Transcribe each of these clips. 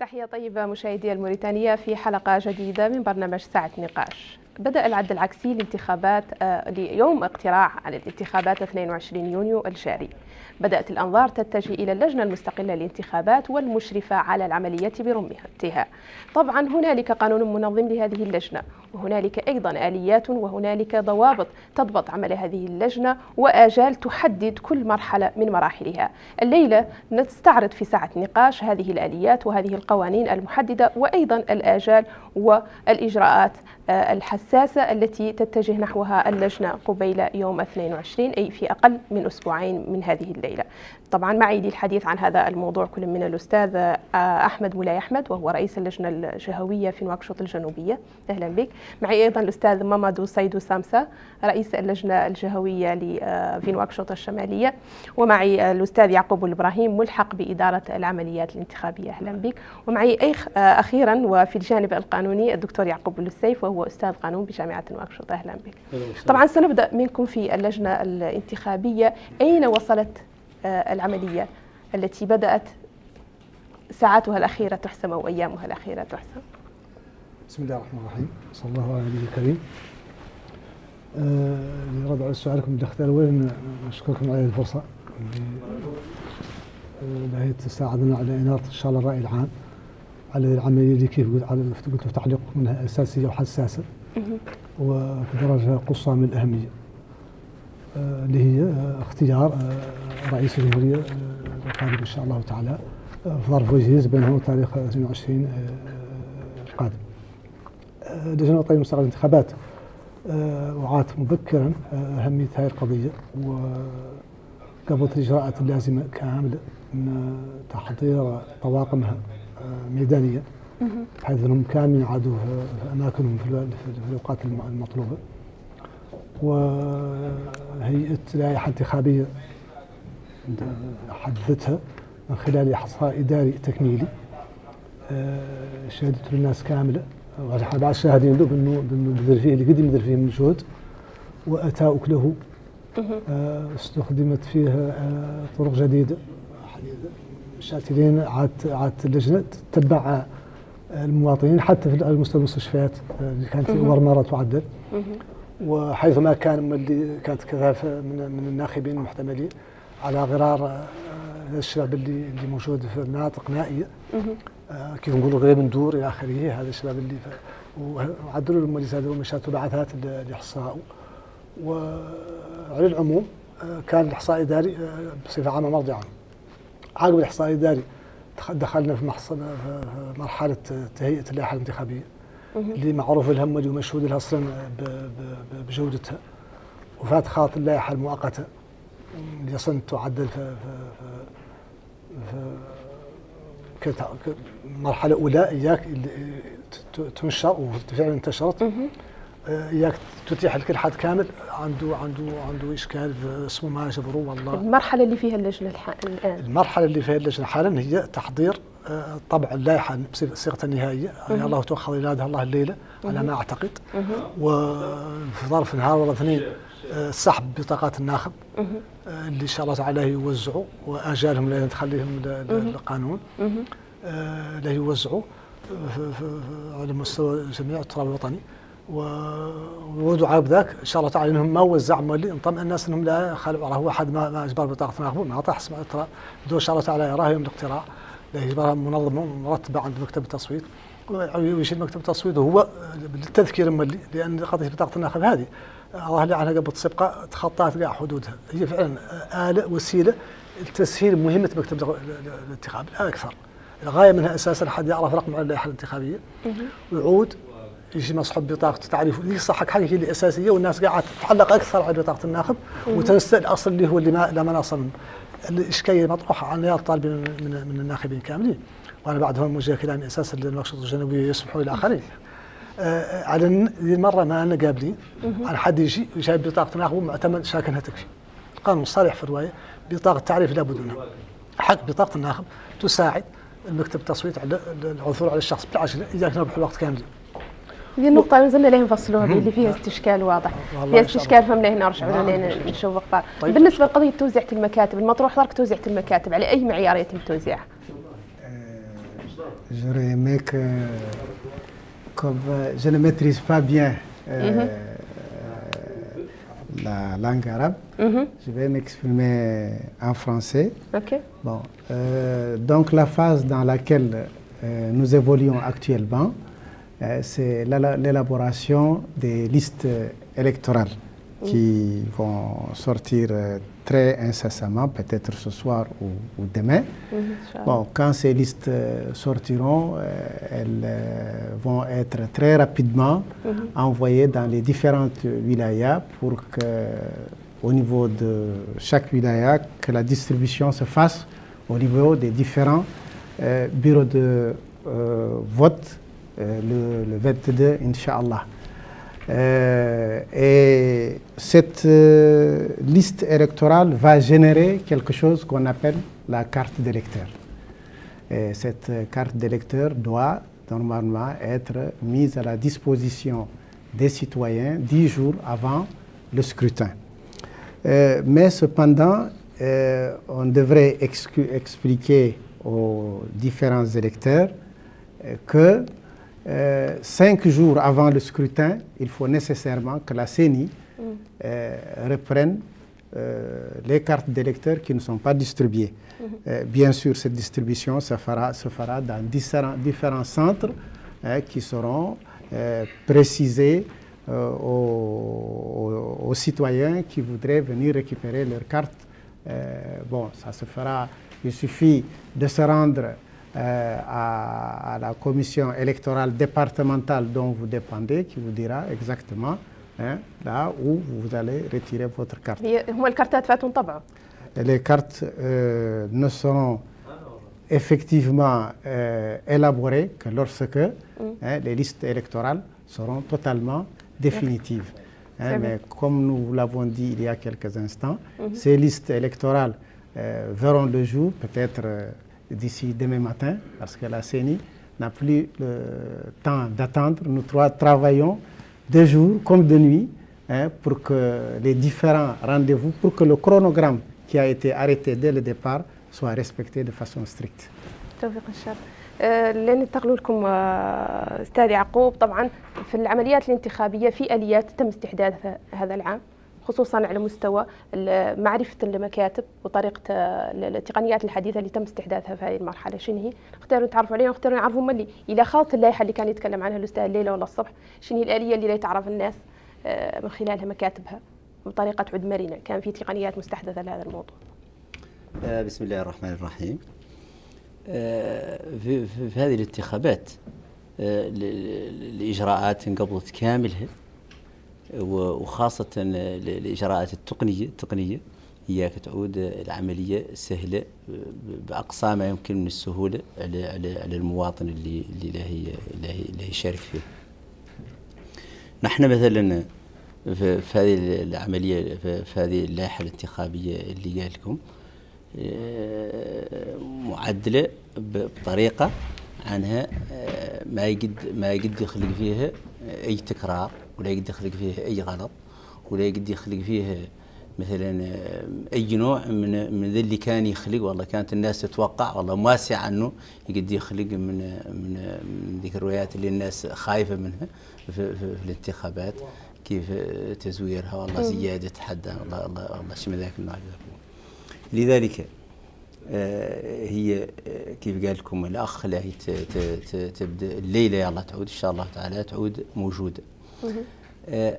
تحية طيبة مشاهدي الموريتانية في حلقة جديدة من برنامج ساعة نقاش. بدأ العد العكسي لانتخابات آه، ليوم اقتراع على الانتخابات 22 يونيو الجاري. بدأت الأنظار تتجه إلى اللجنة المستقلة للانتخابات والمشرفة على العملية برمتها. طبعا هنالك قانون منظم لهذه اللجنة وهنالك أيضا آليات وهنالك ضوابط تضبط عمل هذه اللجنة وآجال تحدد كل مرحلة من مراحلها. الليلة نستعرض في ساعة نقاش هذه الآليات وهذه القوانين المحددة وأيضا الآجال والإجراءات آه، الحساسة التي تتجه نحوها اللجنة قبيل يوم 22 أي في أقل من أسبوعين من هذه الليلة. طبعا معي للحديث عن هذا الموضوع كل من الأستاذ آه، أحمد مولاي أحمد وهو رئيس اللجنة الجهوية في نواكشوط الجنوبية. أهلا بك. معي أيضا الأستاذ مامادو سيدو سامسا رئيس اللجنة الجهوية في نواكشوط الشمالية. ومعي الأستاذ يعقوب الإبراهيم ملحق بإدارة العمليات الانتخابية. أهلا بك. ومعي آه، أخيرا وفي الجانب القانوني الدكتور يعقوب السيف وهو أستاذ قانون بجامعة نواكشوط. أهلا بك. طبعا سنبدأ منكم في اللجنة الانتخابية. أين وصلت آه، العملية التي بدأت ساعاتها الأخيرة تحسم أو أيامها الأخيرة تحسم. بسم الله الرحمن الرحيم. صلى الله على النبي الكريم. آه لرد على سؤالكم الاختيار الأول. نشكركم على الفرصة. اللي هي تساعدنا على إنارة إن شاء الله الرأي العام على العملية اللي كيف قلت في تعليق منها أساسية وحساسة. وبدرجة قصوى من الأهمية. آه اللي هي اختيار آه رئيس الجمهورية آه، القادم إن شاء الله تعالى آه، في ظرف وجيز بينه تاريخ 22 القادم. لجنة الوطنية المستقلة للانتخابات وعات مبكرا أهمية هذه القضية وقبلت الإجراءات اللازمة كاملة من تحضير طواقمها ميدانية بحيث أنهم كانوا يعادوا في أماكنهم في الأوقات المطلوبة. وهيئة لائحة انتخابية حدثتها من خلال إحصاء إداري تكميلي. شهدت للناس كاملة. إحنا بعض الشاهدين له بانه بانه بذل فيه اللي قدم بذل فيه من جهد واتى اكله آه استخدمت فيه آه طرق جديدة. شاترين عاد عاد اللجنة تتبع المواطنين حتى في مستوى المستشفيات آه، اللي كانت اول مره تعدل وحيثما كان كانت كثافة من من الناخبين المحتملين على غرار آه، الشباب اللي اللي موجود في مناطق نائية. آه كيف نقولوا غير من دور إلى آخره هذا الشباب اللي وعدلوا اللي زادوا مشات بعثات الاحصاء وعلى العموم آه كان الإحصاء الاداري بصفة عامة مرجعا. عقب الإحصاء الإداري دخلنا في مرحلة تهيئة اللائحة الانتخابية. اللي معروف لها واللي مشهود لها أصلا بجودتها وفات خاط اللائحه المؤقته اللي أصلا تعدل في, في, في مرحلة أولى إياك تنشر وفعلا انتشرت. إياك تتيح لكل حد كامل. عنده عنده عنده إشكال اسمه ما جبروه والله. المرحلة اللي فيها اللجنة الآن. المرحلة اللي فيها اللجنة حالا هي تحضير آه، طبع اللائحه بصيغه النهائية. يعني الله تؤخذ اولادها الله الليلة على ما أعتقد. وفي ظرف نهار ولا اثنين آه، سحب بطاقات الناخب آه، اللي ان شاء الله تعالى يوزعوا وآجالهم لا تخليهم للقانون لا يوزعوا على مستوى جميع التراب الوطني. وودعوا بذاك إن شاء الله تعالى إنهم ما وزع مولي نطمئن الناس إنهم لا خلوا هو أحد ما اجبر بطاقة ناخبه ما طاح اسمع ترى إن شاء الله تعالى يراه يوم الاقتراع. يجبرها منظمه مرتبه عند مكتب التصويت ويشيل مكتب التصويت وهو للتذكير مولي لأن قضية بطاقة الناخب هذه الله اللي عنها قبل السبقه تخطأت كاع حدودها. هي فعلا آلة وسيلة لتسهيل مهمة مكتب الانتخاب لا أكثر الغاية منها أساسا حد يعرف رقم اللائحة الانتخابية. ويعود يجي مصحوب بطاقة تعريف اللي صح حاجة هي الاساسيه والناس قاعدة تتعلق أكثر على بطاقة الناخب وتنسى الاصل اللي هو اللي ما لا مناص الإشكالية مطروحه عن الطالبين من, من الناخبين كاملين وأنا بعد هون موجه كلامي أساسا للمقصود الجنوبي يسمحوا إلى اخرين آه على المرة ما أنا قابلين على حد يجي جايب بطاقة ناخب معتمد شاكنها تكفي القانون صريح في الرواية بطاقة تعريف لابد منها. حق بطاقة الناخب تساعد المكتب التصويت على العثور على الشخص بالعجله إذا كان نربح الوقت كامل. هذه النقطة اللي نزلنا لها نفصلوها اللي فيها استشكال واضح فيها استشكال فهمنا هنا نرجعوا لنا نشوف طيب. بالنسبة لقضية توزيعة المكاتب المطروح درك توزيعة المكاتب على أي معيار يتم توزيعها؟ J'aurais aimé que, comme je ne maîtrise pas bien euh, la langue arabe, mm -hmm. je vais m'exprimer en français. Ok. Bon, euh, donc la phase dans laquelle euh, nous évoluons actuellement, euh, c'est l'élaboration des listes électorales mmh. qui vont sortir euh, très incessamment, peut-être ce soir ou, ou demain. Mmh, bon, quand ces listes euh, sortiront, elles vont être très rapidement mmh. envoyées dans les différentes wilayas pour que, au niveau de chaque wilaya, que la distribution se fasse au niveau des différents bureaux de vote le, le 22, Inch'Allah. Euh, et cette euh, liste électorale va générer quelque chose qu'on appelle la carte d'électeur. Et cette carte d'électeur doit normalement être mise à la disposition des citoyens dix jours avant le scrutin. Euh, mais cependant, euh, on devrait expliquer aux différents électeurs euh, que euh, cinq jours avant le scrutin, il faut nécessairement que la CENI mm. euh, reprenne euh, les cartes d'électeurs qui ne sont pas distribuées. Mm -hmm. bien sûr, cette distribution se fera, se fera dans différents, différents centres qui seront précisés aux, aux, aux, citoyens qui voudraient venir récupérer leurs cartes. bon, ça se fera, il suffit de se rendre euh, à, à, la commission électorale départementale dont vous dépendez, qui vous dira exactement hein, là où vous allez retirer votre carte. Les cartes euh, ne seront effectivement euh, élaborées que lorsque mm. hein, les listes électorales seront totalement définitives. Hein, mais comme nous l'avons dit il y a quelques instants, mm -hmm. ces listes électorales euh, verront le jour peut-être euh, d'ici demain matin, parce que la CENI n'a plus le temps d'attendre. Nous trois travaillons de jour comme de nuit hein, pour que les différents rendez-vous, pour que le chronogramme qui a été arrêté dès le départ soit respecté de façon stricte. توفيق الشر لين ننتقل لكم استاذ يعقوب طبعا في العمليات الانتخابيه في اليات تم استحداثها هذا العام خصوصا على مستوى معرفة المكاتب وطريقة التقنيات الحديثة اللي تم استحداثها في هذه المرحلة. شنو هي؟ نختاروا نتعرفوا عليها ونختاروا نعرفوا هم اللي إلى خاصة اللائحة اللي كان يتكلم عنها الأستاذ الليلة ولا الصبح. شنو هي الآلية اللي تعرف الناس من خلالها مكاتبها؟ بطريقة عد مرنة. كان في تقنيات مستحدثة لهذا الموضوع. بسم الله الرحمن الرحيم. في, في هذه الانتخابات الإجراءات انقبضت كاملها. وخاصة الإجراءات التقنية التقنية هي تعود العملية سهلة بأقصى ما يمكن من السهولة على على على المواطن اللي اللي له اللي يشارك فيه. نحن مثلا في, هذه العملية في, هذه اللائحة الانتخابية اللي قال لكم معدلة بطريقة عنها ما يقد ما يقد يخلق فيها أي تكرار ولا يقدر يخلق فيه أي غلط ولا يقدر يخلق فيه مثلا أي نوع من من اللي كان يخلق. والله كانت الناس تتوقع والله مواسع عنه يقدر يخلق من من من ذيك الروايات اللي الناس خايفة منها في, في, في الانتخابات كيف تزويرها والله زيادة حد الله الله الله شو ذاك النوع لذلك هي كيف قال لكم الأخ اللي تبدأ الليلة يلا تعود إن شاء الله تعالى تعود موجودة.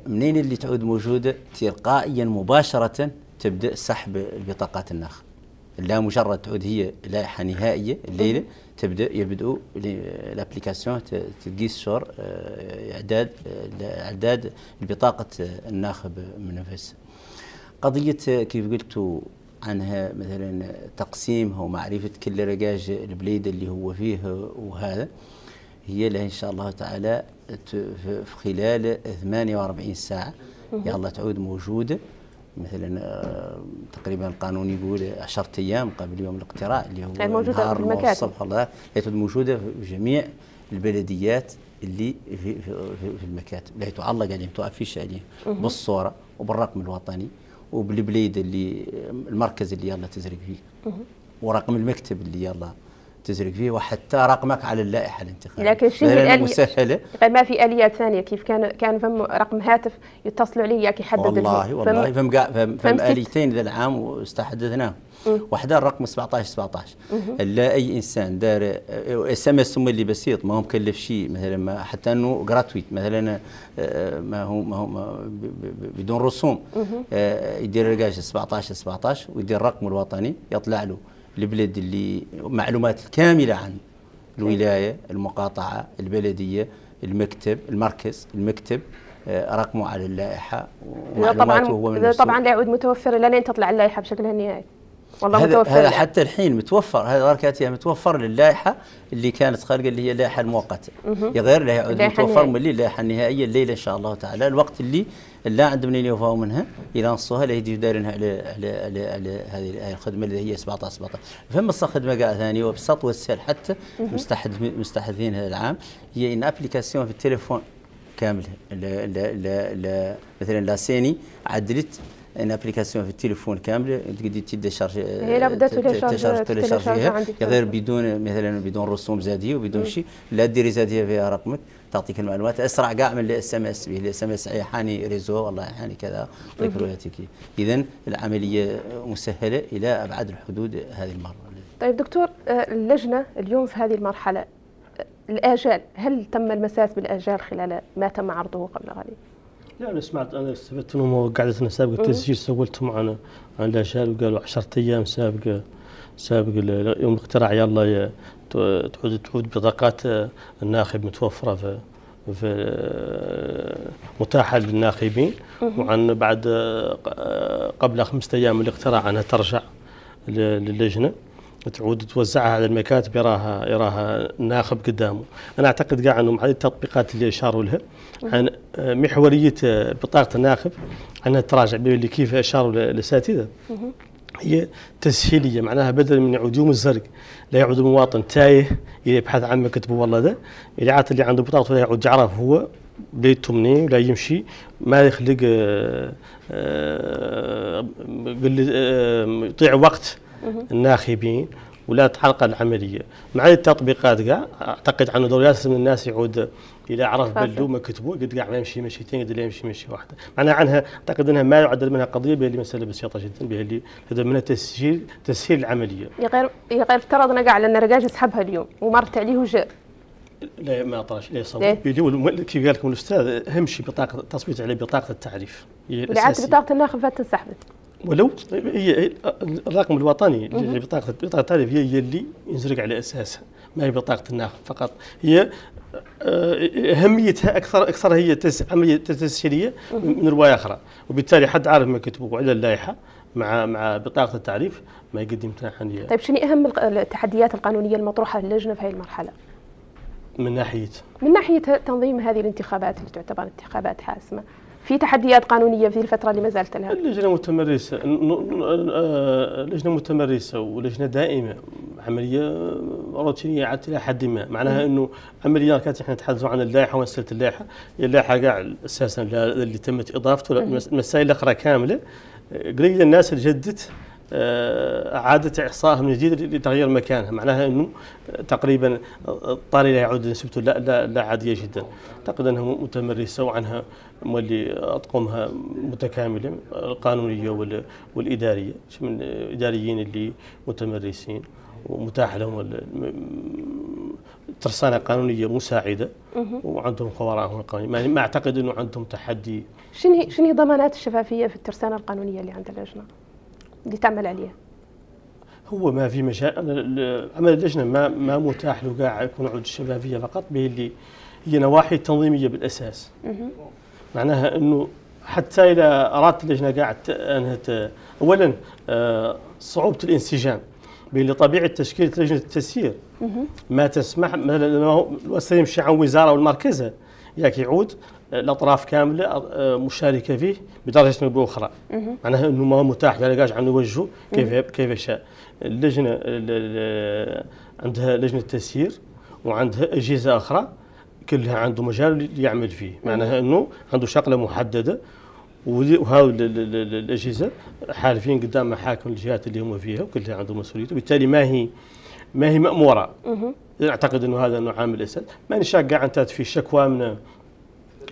منين اللي تعود موجودة؟ تلقائيا مباشره تبدأ سحب البطاقات الناخب لا مجرد تعود هي لائحه نهائية الليلة تبدأ يبدأوا الأبليكاسيون تقيس شور إعداد إعداد بطاقة الناخب من نفسه قضية كيف قلتوا عنها مثلا تقسيمها ومعرفة كل رقاج البليد اللي هو فيه وهذا. هي لها إن شاء الله تعالى في خلال 48 ساعة. يا الله تعود موجوده مثلا آه، تقريبا القانون يقول 10 أيام قبل يوم الاقتراع اللي هو يعني موجودة نهار في المكاتب. والصبح الله ليست موجودة في جميع البلديات اللي في في, في, في المكاتب. اللي تعلق عليهم تؤفيش عليهم بالصورة وبالرقم الوطني وبالبليد اللي المركز اللي يلا تزرق فيه. ورقم المكتب اللي يلا تزرق فيه وحتى رقمك على اللائحة الانتخابية. لكن شنو؟ مسهله غير ما في اليات ثانية؟ كيف كان كان فم رقم هاتف يتصلوا عليه ياك يحدد والله. والله. فم- فهم فمسكت. آليتين ذا العام واستحدثناهم واحدة الرقم 17 17 لا أي إنسان دار إس إم إس اللي بسيط ما هو مكلف شيء. مثلا ما حتى إنه جراتويت مثلا آه، ما هو ما هو ما بدون رسوم. آه، يدير الرقاش 17 17 ويدير الرقم الوطني يطلع له. البلد اللي معلومات كاملة عن الولاية المقاطعة البلدية المكتب المركز المكتب آه، رقمه على اللائحة إذا ومعلوماته هو من. طبعا لا يعود متوفر لين تطلع اللائحة بشكلها النهائي والله هذا متوفر هذا الآن. حتى الحين متوفر هذا وركاتها متوفر للائحة اللي كانت خارجه اللي هي اللائحة المؤقتة. يا غير متوفر. من اللائحة النهائية الليلة إن شاء الله تعالى. الوقت اللي لا عندهم منين يوفوا منها إلى نصها لا يجي دارينها على على على, على هذه الخدمة اللي هي 17 17 فما خدمة قاعدة ثانية وبسط والسهل حتى مستحدث مستحدثين هذا العام. هي إن ابليكاسيون في التليفون كامله لا لا لا لا مثلا لا سيني عدلت ان ابليكاسيون في التليفون كامله تقدر تدشارج هي لا بدها تيليشارج- تيليشارجها عندك في غير. بدون مثلا بدون رسوم زادية وبدون شيء لا ديري زادية فيها رقمك تعطيك المعلومات. أسرع كاع من الاس إم إس الإس إم إس حاني ريزو والله حاني كذا رؤيتك اذا العملية مسهلة إلى أبعد الحدود هذه المرة. طيب دكتور آه، اللجنة اليوم في هذه المرحلة آه، الآجال هل تم المساس بالآجال خلال ما تم عرضه قبل غالي؟ لا أنا سمعت أنا استفدت انهم قعدتنا سابقه التسجيل سولتهم عن عن الاجال وقالوا 10 أيام سابقة سابق يوم الاقتراع يلا تعود تعود بطاقات آه، الناخب متوفرة في في آه، متاحة للناخبين. وعن بعد آه، قبل خمسة أيام من الاقتراع أنها ترجع للجنة. تعود توزعها على المكاتب يراها يراها الناخب قدامه. أنا أعتقد قاع أنهم هذه التطبيقات اللي إشاروا لها. عن آه، محورية آه، بطاقه الناخب. انها تراجع اللي كيف إشاروا الاساتذه هي تسهيلية معناها بدل من يعود يوم الزرق لا يعود المواطن تايه يبحث عن مكتبه والله ده. اللي عاد اللي عنده بطاقته لا يعود يعرف هو بيته منين ولا يمشي. ما يخلق آه، يضيع وقت. الناخبين ولا تعرقل العملية. مع التطبيقات كاع أعتقد عنه دوريات من الناس يعود إلى عرف. بلده ما كتبوا قد قاع ما يمشي مشيتين قد لا يمشي مشي واحدة معناها عنها أعتقد إنها ما يعدل منها قضية بها اللي مسألة بسيطة جدا بها اللي هذا منها تسهيل تسهيل العملية. يا غير يا غير افترضنا قاع لأن الرجاج يسحبها اليوم ومرت عليه وجاء لا ما طرش لا؟ يصور الم- كيف قال لكم الأستاذ اهم شيء بطاقة التصويت عليه بطاقة التعريف. هي. بطاقة الناخب فات انسحبت. ولو هي الرقم الوطني بطاقه بطاقة التعريف هي هي اللي ينزرق على أساسها ما هي بطاقة الناخب فقط. هي آه، أهميتها أكثر أكثر هي تس عملية تسهيليه من رواية أخرى. وبالتالي حد عارف ما كتبه وعلى اللائحة مع مع بطاقة التعريف ما يقدم تنحنية. طيب شنو أهم التحديات القانونية المطروحة للجنه في هذه المرحلة؟ من ناحية. من ناحية تنظيم هذه الانتخابات اللي تعتبر انتخابات حاسمه في تحديات قانونية في الفترة اللي ما زالت لها؟ اللجنة متمرسة ن- آه، لجنة متمرسة ولجنة دائمة عملية روتينية حتى إلى حد ما. معناها إنه عمليات كانت إحنا نتحدثوا عن اللائحة ومسألة اللائحة. هي اللائحة كاع أساسا اللي تمت إضافته المس- المسائل الاخرى كاملة. آه، قليل الناس اللي جدت آه، اعادت إحصائها من جديد لتغيير مكانها. معناها إنه تقريبا الطاري لا يعود نسبته لا لا, لا عادية جدا. أعتقد أنها متمرسة وعنها مولي أطقمها متكاملة القانونية وال- والإدارية. من الاداريين اللي متمرسين ومتاح لهم ترسانة قانونية مساعدة وعندهم خبراء قانونيه ما ما أعتقد إنه عندهم تحدي. شنو هي شنو ضمانات الشفافية في الترسانة القانونية اللي عند اللجنة اللي تعمل عليها؟ هو ما في مشاكل عمل اللجنة ما ما متاح له قاع يكون عود الشفافية فقط به اللي هي نواحي تنظيمية بالأساس. معناها إنه حتى إذا أرادت اللجنه قاعد إنها اولا آه، صعوبة الانسجام بين طبيعة تشكيله لجنة التسيير. ما تسمح الوسيلة يمشي عن وزارة والمركزة. ياك يعود الأطراف كاملة آه، مشاركة فيه بدرجة أو باخرى معناها إنه ما هو متاح للقاش عنه يوجهه كيف كيف يشاء. اللجنة ال- ال- عندها لجنة تسيير وعندها أجهزة أخرى. كلها عنده مجال يعمل فيه. معناها إنه عنده شغلة محددة ال- الأجهزة حالفين قدام محاكم الجهات اللي هم فيها وكلها عندهم مسؤوليته وبالتالي ما هي ما هي مأمورة. أعتقد إنه هذا انه عامل أسد. ماني شاك قاعد انتهت في شكوى من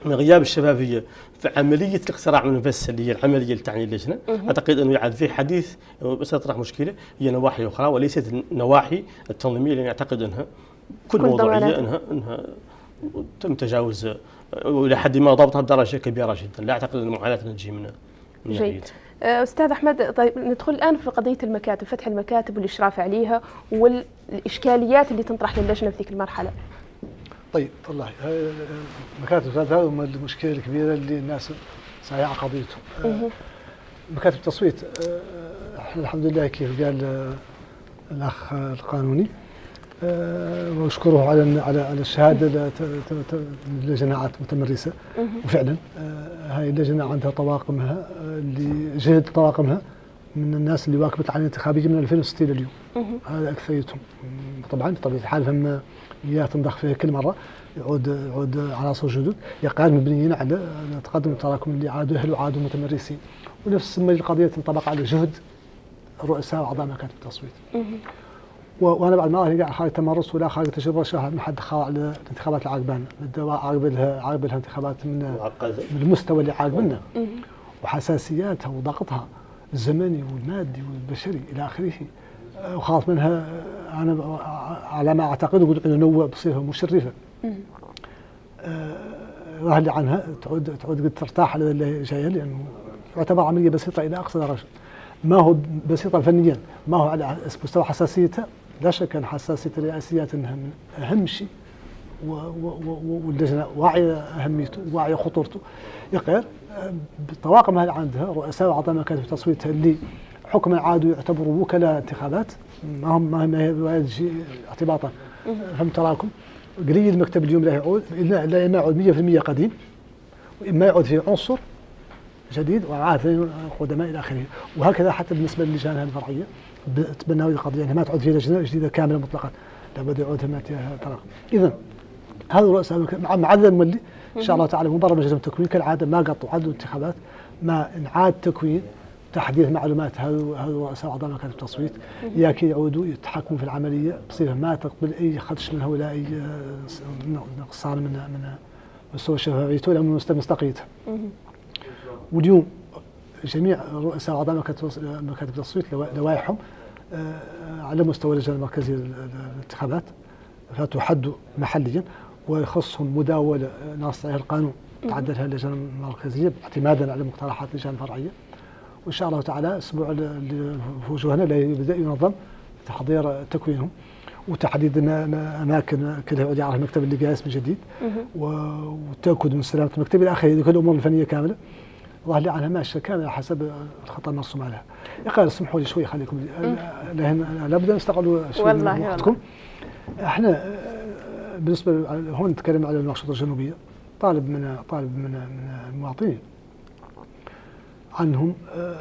من غياب الشفافية في عملية الاقتراع من بس اللي هي العملية اللي تعني اللجنه أعتقد إنه يعني في حديث بس تطرح مشكلة هي نواحي أخرى وليست النواحي التنظيمية اللي أعتقد إنها كل كل موضوعيه. انها إنها تم تجاوز والى حد ما ضبطها بدرجة كبيرة جدا. لا أعتقد أن معاناتنا تجي من جيد. آه، أستاذ أحمد طيب ندخل الآن في قضية المكاتب فتح المكاتب والإشراف عليها والإشكاليات اللي تنطرح للجنة في ذيك المرحلة. طيب والله مكاتب هذا هو المشكلة الكبيرة اللي الناس سايعه قضيته آه، مكاتب التصويت آه، إحنا الحمد لله كيف قال الأخ القانوني. واشكره على على على الشهادة اللي ت- ت- ت- من اللجنات متمرسة. وفعلا آه، هاي اللجنة عندها طواقمها آه، اللي جهد طواقمها من الناس اللي واكبت العملية الانتخابية من 2006 لليوم. هذا أكثريتهم. طبعا بطبيعة الحال هم مياه تنضخ فيها كل مرة يعود يعود عناصر جدد يقال مبنيين على على تقدم التراكم اللي عادوا أهل وعادوا متمرسين. ونفس القضية تنطبق على جهد رؤساء وأعضاء مكاتب التصويت. وأنا بعد ما قاعد خارج تمرس ولا خارج تجربه شاهد ما حد خاضع للانتخابات العقبانه الدواء عاقبلها عاقبلها انتخابات من من المستوى اللي عاقبنا وحساسياتها وضغطها الزمني والمادي والبشري إلى آخره. وخاف منها أنا على ما أعتقد وقلت إنه نوع بصفة مشرفة. آه، راهي عنها تعود تعود قد ترتاح على اللي جاية لأنه يعتبر عملية بسيطة إلى أقصى درجة. ما هو بسيطة فنيا ما هو على مستوى حساسيتها لا شك أن حساسية الرئاسيات انها من أهم شيء واللجنة واعية أهميته واعية خطورته. يقال آه، بطواقم اللي عندها رؤساء واعضاء مكاتب تصويتها اللي حكما عادوا يعتبروا وكلاء انتخابات. ما هم ما هم اعتباطا. فهمت تراكم قليل المكتب اليوم لا يعود الا لا اما يعود 100% قديم وإما يعود فيه عنصر جديد وعاد قدماء إلى آخره. وهكذا حتى بالنسبة للجان الفرعية. تبنوا هذه القضية يعني ما تعود فيها لجنه جديدة كاملة مطلقا. لابد يعود هم تراكم اذا هذا رؤساء مع معدل المولي إن شاء الله تعالى مبرمج لجنه التكوين. كالعادة ما قطعوا عدد الانتخابات ما انعاد تكوين تحديث معلومات. هذا هذا رؤساء أعضاء مكاتب التصويت. ياكي يعودوا يتحكموا في العملية بصفة ما تقبل أي خدش منها ولا أي آه، نقصان من من مستوى شفافيته ولا من مستوى مصداقيته. واليوم جميع رؤساء اعضاء مكاتب التصويت لوا- لوائحهم آه، على مستوى اللجنة المركزية لل- للانتخابات فتحد محليا ويخصهم مداولة نص عليها القانون. تعدلها اللجنة المركزية اعتمادا على مقترحات اللجان الفرعية. وإن شاء الله تعالى الأسبوع اللي في وجوهنا لا يبدأ ينظم تحضير تكوينهم وتحديد ما- ما- أماكن كلها يعود يعرف المكتب اللي جالس من جديد. والتأكد من سلامة المكتب إلى آخره. هذه كل الأمور الفنية كاملة. ظهر لي عنها ماشيه كامله حسب الخطه المرسوم عليها. يا أخي اسمحوا لي شوي خليكم. لهن لابد أن نستغلوا شوي من والله وقتكم. إحنا آه، بالنسبة هون نتكلم على المنشطه الجنوبيه طالب من طالب من من المواطنين. عنهم آه،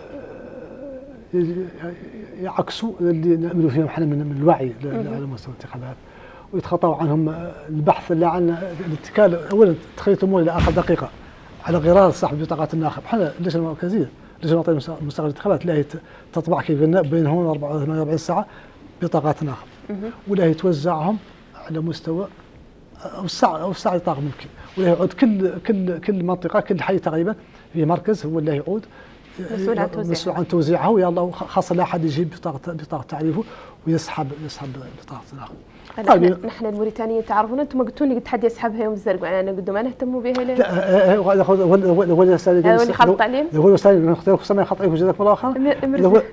يعكسوا اللي نأمل فيهم إحنا من الوعي على مستوى الانتخابات. ويتخطوا عنهم البحث اللي عن الاتكال اولا تخيل الأمور إلى آخر دقيقة. على غرار صاحب بطاقه الناخب. إحنا اللجنه المركزيه اللجنه الوطنيه المستقله للانتخابات لا هي تطبع كيف قلنا بينهم 48 ساعة بطاقات الناخب ولا هي توزعهم على مستوى اوسع اوسع نطاق ممكن. ولا يعود كل كل كل منطقة كل حي تقريبا في مركز هو اللي يعود مسؤول عن توزيعها. مسؤول عن ويلا خاصه لا أحد يجيب بطاقه بطاقة تعريفه ويسحب يسحب بطاقة الناخب. نحن نحن الموريتانيين تعرفون أنتم قلتوا لي قد حد يسحبها يوم الزرق يعني أنا قد ما نهتموا بها ليه؟ لا اللي خلط عليهم؟ هو الاستاذ اللي أختار خصنا يخط عليكم جزاكم الله خير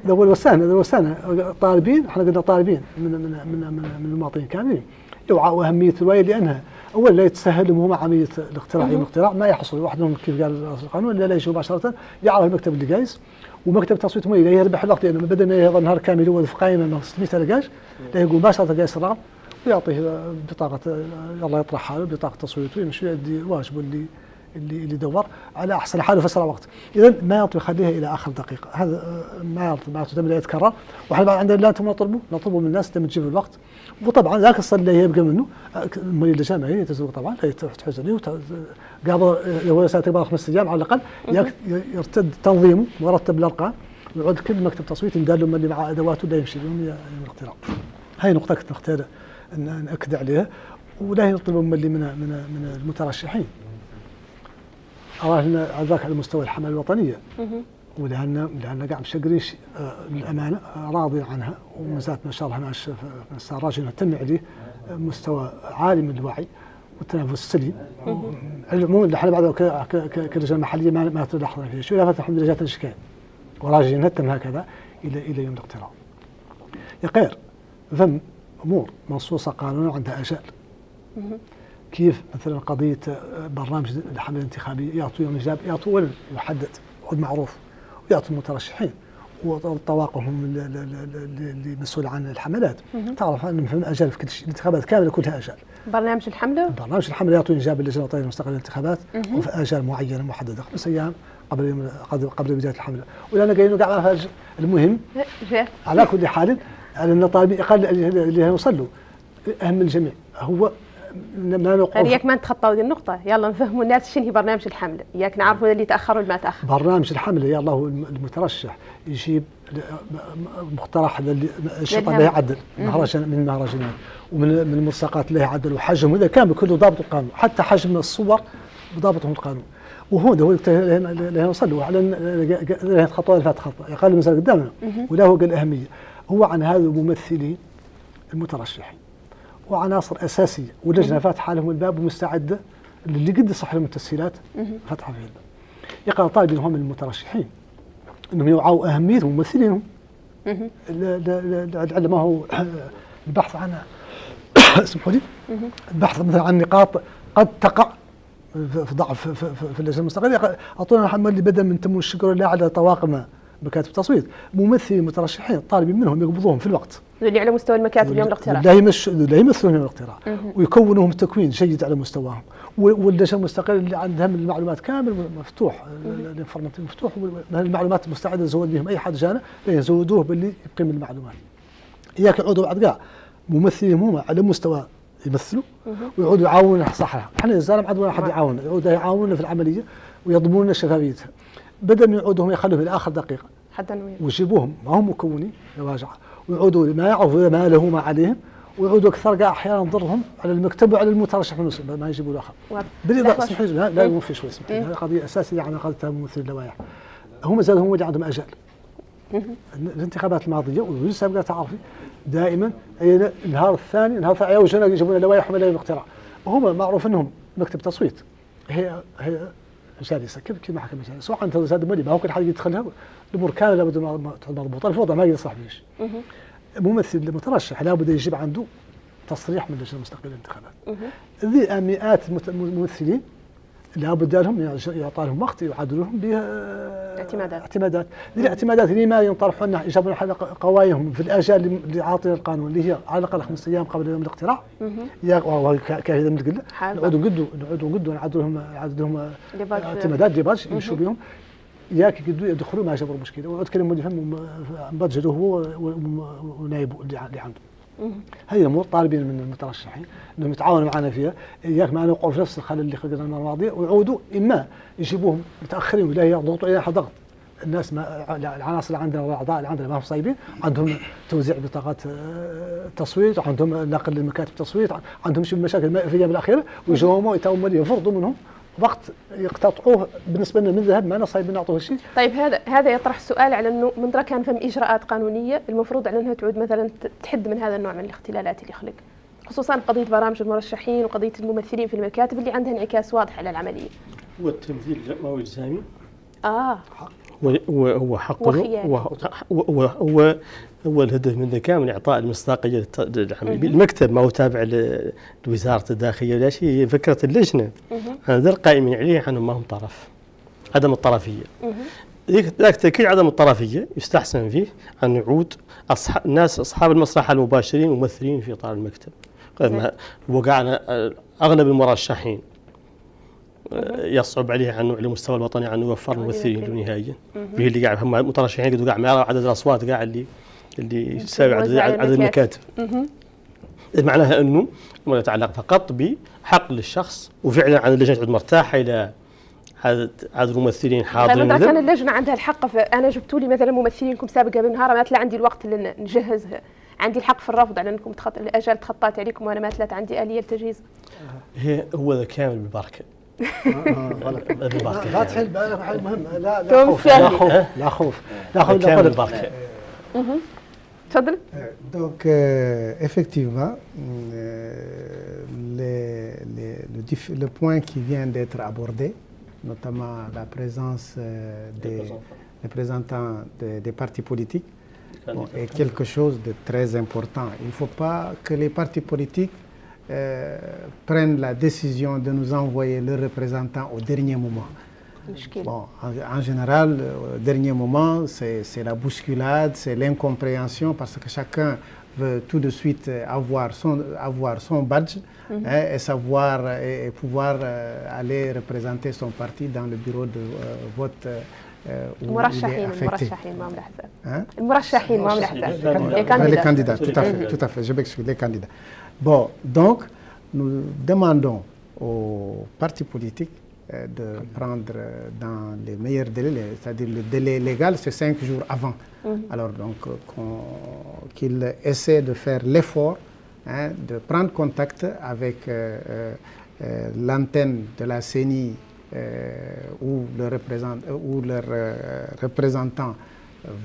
هو الوسانه هذا الوسانه طالبين إحنا قلنا طالبين من من من من, المواطنين كاملين. يوعوا أهمية الوعي لأنها اولا لا يتسهل لهم هم عمليه الاختراع يوم الاختراع ما يحصل. واحد منهم كيف قال القانون؟ لا لا يجي مباشرة يعرف المكتب اللي جايز ومكتب التصويت لا يربح الوقت لأنه بدل ما يظل نهار كامل هو في قائمه من 600 لقاش لا يقول مباشرة جايز الرقم ويعطيه بطاقة يلا يطرحها بطاقة تصويته ويمشي يؤدي واجبه اللي اللي اللي دور على أحسن حال وفي اسرع وقت. اذا ما يطلب يخليها إلى آخر دقيقة. هذا ما يطلب ما يطلب يتكرر وإحنا بعد عندنا لا أنتم نطلبوا نطلبوا من الناس تم تجيب الوقت. وطبعا ذاك الصلاه اللي يبقى منه. المريض الجامعي تزوج طبعا تحزني قبل آه، لو تقبل خمس أيام على الأقل. يرتد تنظيمه مرتب الأرقام ويعود كل مكتب تصويت يندال لهم اللي مع أدواته لا يمشي لهم يوم الاقتراع هاي نقطة كنت نختار أن نأكد عليها ولا يطلب من من من من المترشحين. أراه لنا على ذاك على مستوى الحملة الوطنية. ولأن لأن قاعد مشقرين ش- آه، للأمانة آه، راضي عنها ومازالت ما شاء الله مع الشيخ السراج نهتم عليه مستوى عالي من الوعي والتنافس السليم. العموم إحنا بعد كرجال محلية ما ما تلاحظنا فيها. شو الحمد لله جاتنا شكاية. وراجعين نهتم هكذا إلى إلى يوم الاقتراع. يقير ثم امور منصوصه قانونا عندها اجال كيف مثلا قضية آه، برنامج الحمله الانتخابية؟ يعطوا يوم الاجابه يعطوا ولن يحدد وعد معروف ويعطوا المترشحين وطواقمهم ال- اللي مسؤول عن الحملات. تعرف أن فهم اجال في كل شيء الانتخابات كاملة كلها اجال برنامج الحملة؟ برنامج الحملة يعطوا اجابه للجنة الوطنية المستقله للانتخابات وفي اجال معينة محددة خمس أيام قبل يوم قبل بداية الحملة. ولأن قايلين قاعد فيهاش. المهم على كل حال على أن الطالبين أقل اللي يوصلوا أهم الجميع. هو ما نوقف يعني ياك ما نتخطاو هذه النقطة. يلا نفهموا الناس شنو هي برنامج الحملة ياك نعرفوا اللي تأخروا اللي ما تأخر برنامج الحمله يا الله هو المترشح. يجيب مقترح للهم. له يعدل. مهرجان من المهرجانات ومن من الملصقات له يعدل. وحجم هذا كان بكله ضابط القانون. حتى حجم الصور بضابطهم القانون. وهو هو اللي نوصل له على اللي خطوه اللي فات خطوه من سنه قدامنا. ولا هو قال الاهميه هو عن هذا الممثلين المترشحين. وعناصر اساسيه واللجنه فاتحة لهم الباب ومستعده اللي قد يصح لهم التسهيلات. فاتحة فيه الباب. يقرا طالب هم المترشحين إنهم يوعوا أهمية ممثلينهم. لعل ما هو البحث عن اسمحوا لي. البحث مثلا عن نقاط قد تقع في ضعف في, في, في اللجنة المستقلة. أعطونا محمد اللي بدل من تم الشكر لا على طواقم مكاتب التصويت ممثلين مترشحين طالبين منهم يقبضوهم في الوقت. اللي على مستوى المكاتب يوم الاقتراع لا يمش لا يمثلون يوم الاقتراع ويكونوهم تكوين جيد على مستواهم. واللجنه المستقله اللي عندها من المعلومات كامل مفتوح. الانفورماتيف مفتوح. والمعلومات المستعده تزود بهم أي حد جانا يزودوه باللي يبقي من المعلومات. إياك يعودوا بعد كاع ممثلين هم على مستوى يمثلوا ويعودوا يعاونوا صح إحنا الزلمة عاد ولا حد يعاون. يعودوا يعاونونا في العملية ويضمنون لنا شفافيتها. بدل من يعودوا هم يخلوهم إلى آخر دقيقة. حتى نوير. ويجيبوهم. ما هم مكونين يواجع ويعودوا ما يعرفوا ما له ما عليهم. ويعودوا أكثر قاع أحيانا ضرهم على المكتب وعلى المترشح نفسه ما يجيبوا له اخر واضح. بالإضافة. اسمحي لا, لا يوفي شوي اسمحي لي. هذه قضية أساسية عن قضية ممثل اللوائح هم زادوا هم اللي عندهم اجال الانتخابات الماضية والسابقه تعرفي دائما النهار الثاني النهار الثاني يوجدون يجيبون لوائح من الاقتراع وهم معروف إنهم مكتب تصويت. هي هي جالسه كيف كيف محكمه جالسه سواء أنت زاد مولي ما هو كل حد يدخلها. الأمور كامله لابد مضبوطه الوضع ما يصلح بيش ممثل المترشح لابد يجيب عنده تصريح من اللجنه المستقله للانتخابات ذي مئات الممثلين لابد لهم يعطى لهم وقت يعادلوا لهم بها اعتمادات. اعتمادات. ذي الاعتمادات اللي ما ينطرحون يجيبون حل قوايهم في الآجال اللي- عاطيها القانون اللي هي على الأقل خمس أيام قبل يوم الاقتراع. وهو ك- كهذا من قلة. حاضر. نعودوا نقدوا نعودوا نقدوا نعادوا لهم نعادوا لهم ديباج. اعتمادات ديباج يمشوا بهم. ياك يدخلوا ما جابوا مشكله ويعود كلمه اللي فهم مبجله هو ونائبه اللي عنده هذه الأمور طالبين من المترشحين إنهم يتعاونوا معنا فيها. إياك ما نوقعوا في نفس الخلل اللي خلقنا المره الماضيه ويعودوا إما يجيبوهم متأخرين ولا يضغطوا علينا ضغط الناس ما العناصر اللي عندنا والاعضاء اللي عندنا ما هم صايبين. عندهم توزيع بطاقات آه، تصويت وعندهم نقل لمكاتب تصويت عندهم شي مشاكل في الأيام الاخيره ويجوهم يتأمل يفرضوا منهم وقت يقتطعوه بالنسبة لنا من ذهب ما صايبين نعطوه شيء. طيب هذا هذا يطرح سؤال على إنه من درا كان فم إجراءات قانونية المفروض على أنها تعود مثلا تحد من هذا النوع من الاختلالات اللي خلق خصوصا قضية برامج المرشحين وقضية الممثلين في المكاتب اللي عندها انعكاس واضح على العملية. هو التمثيل ما هو إلزامي؟ آه. هو هو هو حق. هو هو هو الهدف منه كامل إعطاء المصداقية للعمل المكتب ما هو تابع لوزارة الداخلية ولا شيء هي فكرة اللجنة. هذا القائمين عليه عنهم ما هم طرف. عدم الطرفية. ذاك تاكيد عدم الطرفية يستحسن فيه أن يعود أصحاب الناس أصحاب المصلحه المباشرين ممثلين في إطار المكتب. وقعنا اغلب المرشحين يصعب عليه عنه على المستوى الوطني عنه يوفر ممثلين نهائيا به اللي قاعد هم مترشحين قاعد مع عدد الأصوات قاعد اللي اللي يساوي عدد, عدد المكاتب. معناها أنه ما يتعلق فقط بحق للشخص وفعلا عن اللجنة تعود مرتاحة إلى عدد عدد الممثلين حاضرين كان اللجنة عندها الحق فانا جبتوا لي مثلا ممثلينكم سابقة بنهار ما عندي الوقت اللي نجهزها عندي الحق في الرفض على أنكم تخط... الاجال تخطات عليكم وأنا ما ثلاث عندي آلية لتجهيز. هي هو كامل بالبركة. لا تحل بالك مهم لا لا خوف لا خوف لا خوف لا خوف كامل بالبركه تفضل Donc, euh, effectivement, euh, les, les, le, le, point qui vient d'être abordé, notamment la présence euh, des représentants des, des partis politiques, bon, est quelque chose de très important. Il ne faut pas que les partis politiques euh, prennent la décision de nous envoyer leurs représentants au dernier moment. Bon, en, général, euh, au dernier moment, c'est la bousculade, c'est l'incompréhension parce que chacun veut tout de suite euh, avoir son, avoir son badge hein, et savoir et, pouvoir aller représenter son parti dans le bureau de vote. Euh, où il est affecté. Hein? Ah, les candidats, tout à fait, tout à fait. Je m'excuse, les candidats bon donc nous demandons aux partis politiques de prendre dans les meilleurs délais, c'est-à-dire le délai légal, c'est cinq jours avant. Mm -hmm. Alors donc qu'ils qu essaient de faire l'effort hein, de prendre contact avec euh, euh, l'antenne de la CENI euh, où le où leur représentant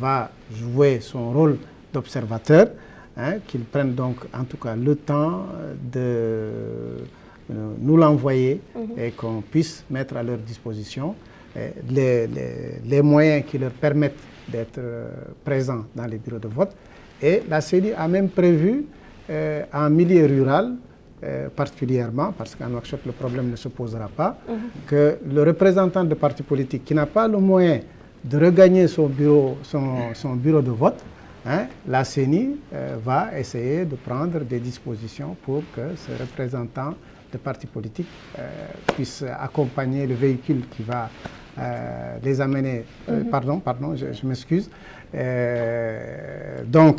va jouer son rôle d'observateur, hein, qu'ils prennent donc en tout cas le temps de nous l'envoyer -hmm. et qu'on puisse mettre à leur disposition les, les, les moyens qui leur permettent d'être présents dans les bureaux de vote. Et la CENI a même prévu euh, en milieu rural, euh, particulièrement, parce qu'en workshop le problème ne se posera pas, -hmm. que le représentant de parti politique qui n'a pas le moyen de regagner son bureau, son, son bureau de vote, hein, la CENI euh, va essayer de prendre des dispositions pour que ce représentant de partis politiques euh, puissent accompagner le véhicule qui va euh, les amener. Mm -hmm. Pardon, pardon, je, je m'excuse. donc,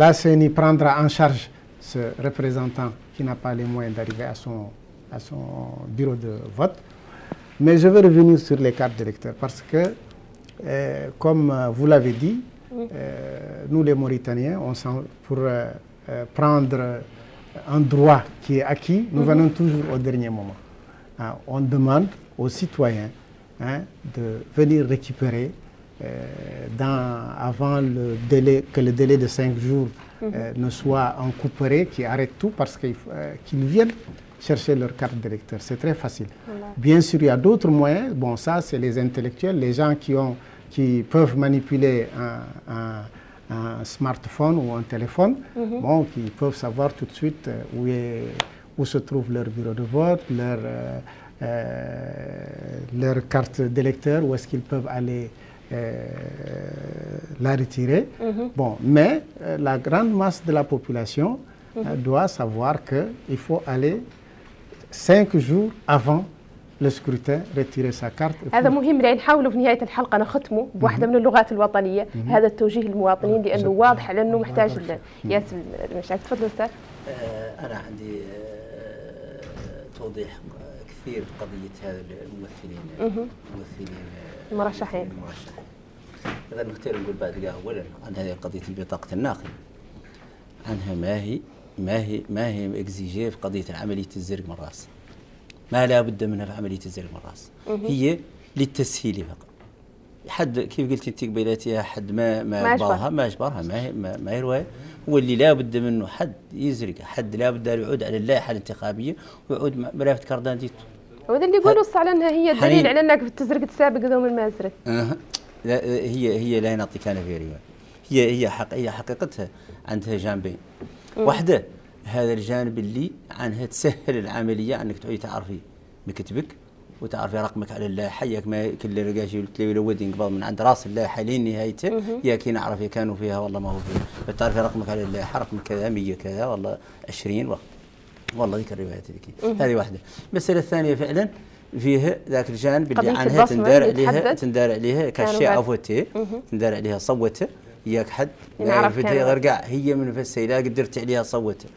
la CENI prendra en charge ce représentant qui n'a pas les moyens d'arriver à son, à son bureau de vote. Mais je veux revenir sur les cartes d'électeurs parce que, comme vous l'avez dit, oui. nous les Mauritaniens, on sent pour prendre un droit qui est acquis, nous mm -hmm. venons toujours au dernier moment. Hein, on demande aux citoyens hein, de venir récupérer euh, dans, avant le délai, que le délai de cinq jours mm -hmm. euh, ne soit encouperé, qui arrête tout parce qu'ils euh, qu viennent chercher leur carte d'électeur. C'est très facile. Voilà. Bien sûr, il y a d'autres moyens. Bon, ça, c'est les intellectuels, les gens qui, ont, qui peuvent manipuler un, un un smartphone ou un téléphone, mm -hmm. bon, qui peuvent savoir tout de suite où, est, où se trouve leur bureau de vote, leur, euh, euh, leur carte d'électeur, où est-ce qu'ils peuvent aller euh, la retirer. Mm -hmm. Bon, mais la grande masse de la population mm -hmm. doit savoir qu'il faut aller cinq jours avant scrutin retirer sa carte هذا مهم لأن نحاولوا في نهاية الحلقة نختموا بواحدة من اللغات الوطنية. هذا التوجيه للمواطنين لأنه واضح على انه محتاج ياسر مش تفضل أستاذ. أنا عندي توضيح كثير في قضية هذا الممثلين. الممثلين المرشحين. المرشحين. إذا نختار نقول بعد اولا عن هذه قضية البطاقة الناقله عنها ما هي ما هي ما هي اكزيجيه في قضية عملية الزرق من راسه ما لا بد منها في عمليه الزرق من الراس هي للتسهيل فقط. حد كيف قلت انت قبيلاتها حد ما ما أجبرها. ما أجبرها ما هي ما, ما هي رواية. هو اللي لا بد منه حد يزرق حد لا بد يعود على اللائحة الانتخابية ويعود ملافه كردان ديتو وهذا اللي يقولوا على إنها هي دليل على إنك في التزرق السابق ذوم المازرق. أه. لا هي هي لا نعطي كان في رواية. هي هي حق هي حقيقتها عندها جانبين. واحدة هذا الجانب اللي عنها تسهل العملية أنك تعودي تعرفي مكتبك وتعرفي رقمك على اللائحة ياك ما كل رقاشي تلاقي ودين قبل من عند راس اللائحة لين نهايته يا كي نعرف كانوا فيها والله ما هو فيها. فتعرفي رقمك على اللائحة رقم كذا 100 كذا والله 20 وقت. والله ذيك الروايات ذيك هذه واحدة. المساله الثانية فعلا فيه ذاك الجانب اللي عنها تندار عليها. تندار عليها بعد- عفوته تندار عليها صوته. ياك حد لا غير كاع هي من نفسها إذا قدرت عليها صوته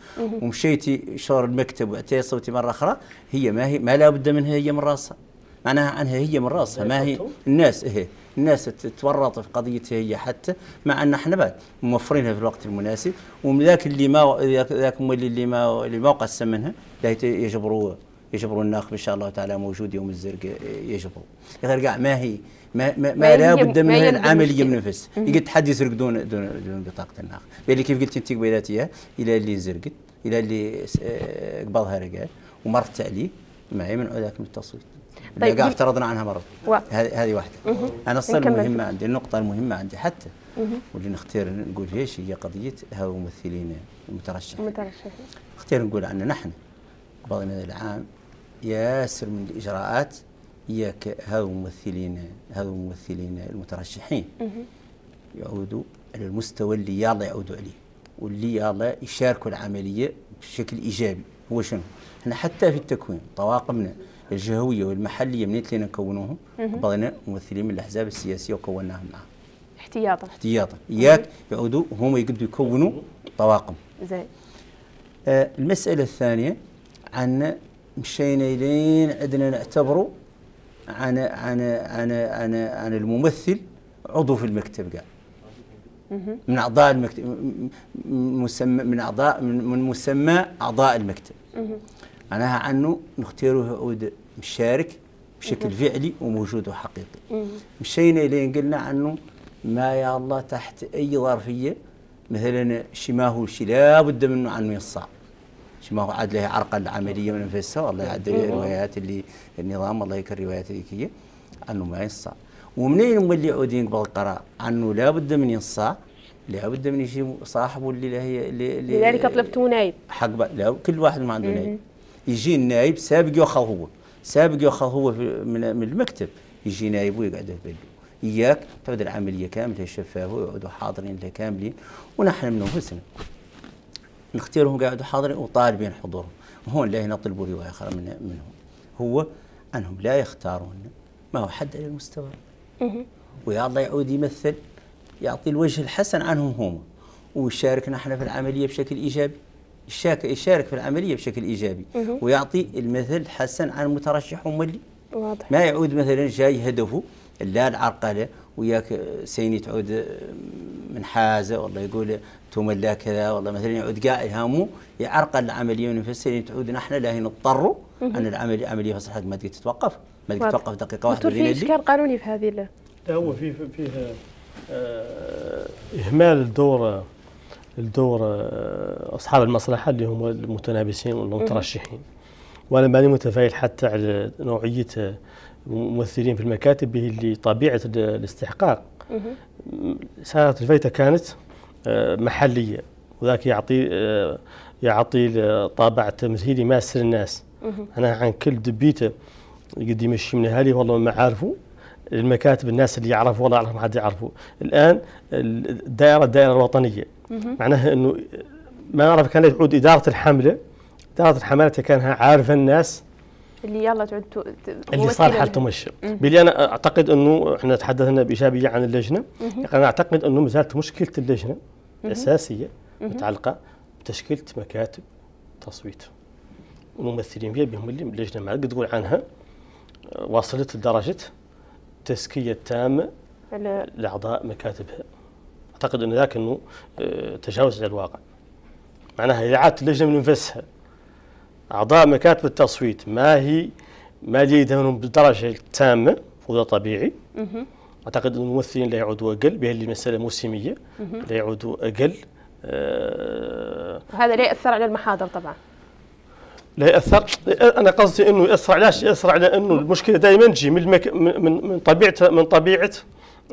ومشيتي شور المكتب واعطيها صوتي مرة أخرى هي ما هي ما لا بد منها هي من راسها. معناها عنها هي من راسها ما هي الناس إيه الناس تتورط في قضيتها هي حتى مع إن إحنا بعد موفرينها في الوقت المناسب. ومن ذاك اللي ما ذاك ذاك مولي اللي ما اللي ما قسم منها لا يجبروا يجبروا الناخب إن شاء الله تعالى موجود يوم الزرق يجبروا. غير كاع ما هي ما, ما, ما ما لا هي- بد ما منها يلزم العملية المشكلة. من نفس يقد حد يسرق دون دون دون بطاقة الناخب باللي كيف قلت أنت قبيلاتيه إلى اللي زرقت إلى اللي آه، قبضها رجال ومرت عليه ما يمنعوا ذاك من التصويت. طيب، طيب قاعد افترضنا عنها مرض هذه واحدة. أنا نكمل. المهمه عندي النقطة المهمة عندي حتى. واللي نختار نقول فيها هي قضية هؤلاء الممثلين المترشحين مترشحين. اختيار نقول عنا نحن قبل هذا العام ياسر من الإجراءات إياك هذو الممثلين هذو الممثلين المترشحين. يعودوا على المستوى اللي يلا يعودوا عليه واللي يلا يشاركوا العملية بشكل إيجابي. هو شنو؟ إحنا حتى في التكوين طواقمنا الجهوية والمحلية من اللي نكونوهم؟ قبضنا ممثلين من الأحزاب السياسية وكوناهم معهم. احتياطا. احتياطا. إياك يعودوا هم يقدروا يكونوا طواقم. زين. آه، المسألة الثانية عن مشينا لين عندنا نعتبره عن عن عن عن عن الممثل عضو في المكتب قاعد من أعضاء المكتب مسمى من أعضاء من مسمى أعضاء المكتب. معناها عنه نختاره يعود مشارك بشكل فعلي وموجود وحقيقي. مشينا لين قلنا عنه ما يا الله تحت أي ظرفية مثلا شي ما هو شي لابد منه عنه يصعب شي ما هو عاد له عرقل العملية من نفسها والله عاد الروايات اللي النظام الله يكر الروايات ذيك عنه ما ينصاع ومنين مولي يعود يقبل القرار عنه لابد من ينصاع لابد من يجي صاحبه اللي له هي اللي, لذلك طلبتوا نايب. حق لا كل واحد ما عنده نايب. يجي النايب سابق ياخذ هو. سابق ياخذ هو في من, من المكتب. يجي نايب ويقعد يبلو إياك تعود العملية كاملة شفافه ويقعدوا حاضرين لها كاملين. ونحن من انفسنا نختارهم قاعدوا حاضرين وطالبين حضورهم. وهون لا نطلبوا رواية أخرى من منهم. هو أنهم لا يختارون ما هو حد على المستوى. ويا الله يعود يمثل يعطي الوجه الحسن عنهم هم. ويشاركنا إحنا في العملية بشكل إيجابي. يشارك يشارك في العملية بشكل إيجابي. ويعطي المثل الحسن عن المترشح ومولي واضح. ما يعود مثلا جاي هدفه لا العرقلة وياك سيني تعود من حازة والله يقول تملا كذا والله مثلا يعود قاعد هامه يعرقل العملية من نفسها تعود نحن لا نضطروا أن العملية عملية فصل ما تقدر تتوقف ما. تتوقف دقيقة واحدة دكتور في إشكال قانوني في هذه لا هو في فيه آه، إهمال الدور الدور آه، أصحاب المصلحة اللي هم المتنافسين والمترشحين. وأنا ماني متفائل حتى على نوعية الممثلين في المكاتب به اللي طبيعه ال- الاستحقاق. سنه الفايتة كانت آه، محلية وذاك يعطي آه، يعطي طابع تمثيلي ماسر الناس. أنا عن كل دبيته قد يمشي من اهالي والله ما عارفه. المكاتب الناس اللي يعرفوا والله يعرف ما حد يعرفه. الآن الدائرة الدائرة الوطنية. معناها إنه ما نعرف كانت تعود إدارة الحملة. إدارة الحملة كانها عارفة الناس اللي يلا تعود اللي صار. حالته بلي أنا أعتقد أنه إحنا تحدثنا بإيجابية عن اللجنة. أنا أعتقد أنه ما زالت مشكلة اللجنة الاساسيه متعلقة بتشكيلة مكاتب تصويت. الممثلين فيها بهم اللي اللجنة ما تقول عنها. وصلت لدرجة تزكية تامة لأعضاء مكاتبها. أعتقد انه ذاك أنه آه، تجاوز على الواقع. معناها إذا عادت اللجنة من نفسها أعضاء مكاتب التصويت ما هي ما يدهنهم بالدرجة التامة وهذا طبيعي. أعتقد أن الممثلين لا يعودوا أقل بهذه المسألة موسمية. لا يعودوا أقل آه، هذا لا يأثر على المحاضر طبعا. لا يأثر. أنا قصدي إنه يأثر علاش؟ يأثر على إنه المشكلة دائما تجي من المك... من من من طبيعه من طبيعة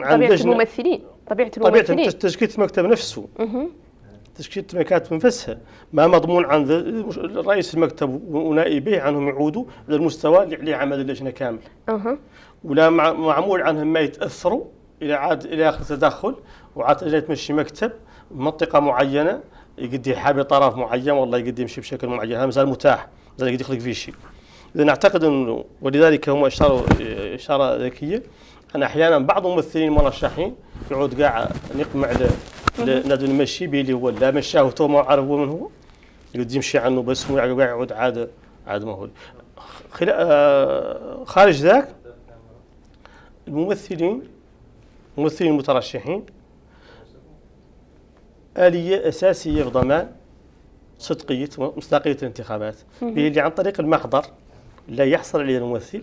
اللجنة. الممثلين طبيعة طبيعة الممثلين. التش- تشكيلة المكتب نفسه. تشكيله المكاتب نفسها ما مضمون عن رئيس المكتب ونائبيه عنهم يعودوا للمستوى اللي عليه عمل اللجنة كامل أها. ولا مع- معمول عنهم ما يتأثروا إلى عاد إلى آخر تدخل وعاد تمشي مكتب منطقة معينة يقدي حابي طرف معين والله يقدي يمشي بشكل معين هذا مازال متاح مازال يقدر يخلق فيه شيء. اذا نعتقد إنه ولذلك هم اشاروا إشارة ذكية أن أحيانا بعض الممثلين المرشحين يعود قاع يقمع لنادي المشي بي اللي هو لا مشاه تو ما عارف هو من هو. يقد يمشي عنه بس قاع يعود عاد عاد ما هو. آه، خارج ذاك الممثلين الممثلين المترشحين. آلية أساسية في ضمان صدقية ومصداقية الانتخابات. اللي عن طريق المحضر لا يحصل عليه الممثل.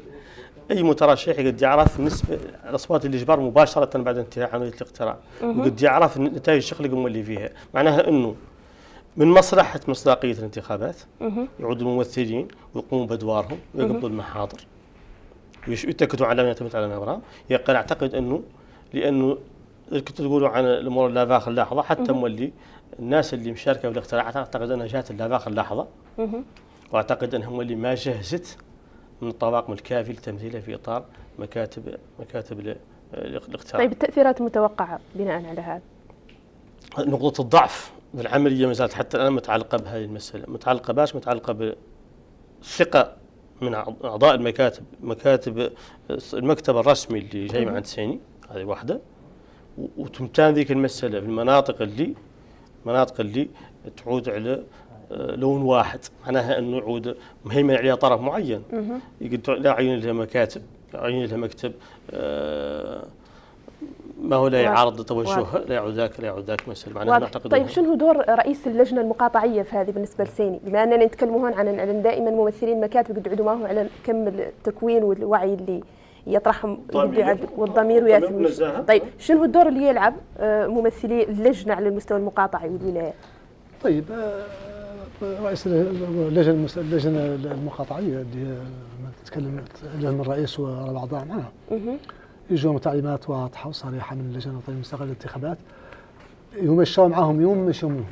أي مترشح قد يعرف نسبه الأصوات الاجبار مباشرة بعد انتهاء عمليه الاقتراع. وقد يعرف نتائج الشغل اللي فيها. معناها إنه من مصلحة مصداقية الانتخابات يعود الممثلين ويقوموا بأدوارهم ويقبضوا المحاضر. ويتاكدوا على ما يعتمد على الابرام يقول أعتقد إنه لأنه كنت تقولوا عن الأمور اللافاخ اللحظه حتى مولي الناس اللي مشاركة في الاقتراع أعتقد أنها جات اللافاخ اللحظه وأعتقد انهم اللي ما جهزت من الطواقم الكافي لتمثيله في إطار مكاتب مكاتب الاقتراع. طيب التأثيرات المتوقعة بناء على هذا؟ نقطة الضعف العملية ما زالت حتى الآن متعلقة بهذه المسألة، متعلقة باش متعلقة بالثقه من أعضاء المكاتب، مكاتب المكتب الرسمي اللي جاي مع سيني هذه واحدة وتمتان ذيك المسألة في المناطق اللي المناطق اللي تعود على لون واحد. معناها انه يعود مهيمن عليها طرف معين. يقد لا عين لها مكاتب عين لها مكتب آه، ما هو لا يعارض توجهها لا يعود ذاك لا يعود ذاك مثلا معناها نعتقد طيب شنو دور رئيس اللجنة المقاطعية في هذه بالنسبة لسيني؟ بما أننا نتكلم هون عن دائما ممثلين المكاتب يقعدوا معهم على كم التكوين والوعي اللي يطرحهم والضمير وياسر طيب شنو الدور اللي يلعب آه، ممثلي اللجنة على المستوى المقاطعي والولايات طيب آه، رئيس اللجنة اللجنة المقاطعية اللي تتكلم من الرئيس والأعضاء معها. يجون تعليمات واضحة وصريحة من اللجنة الوطنيه المستقله للانتخابات يمشوا معهم يوم مش يوم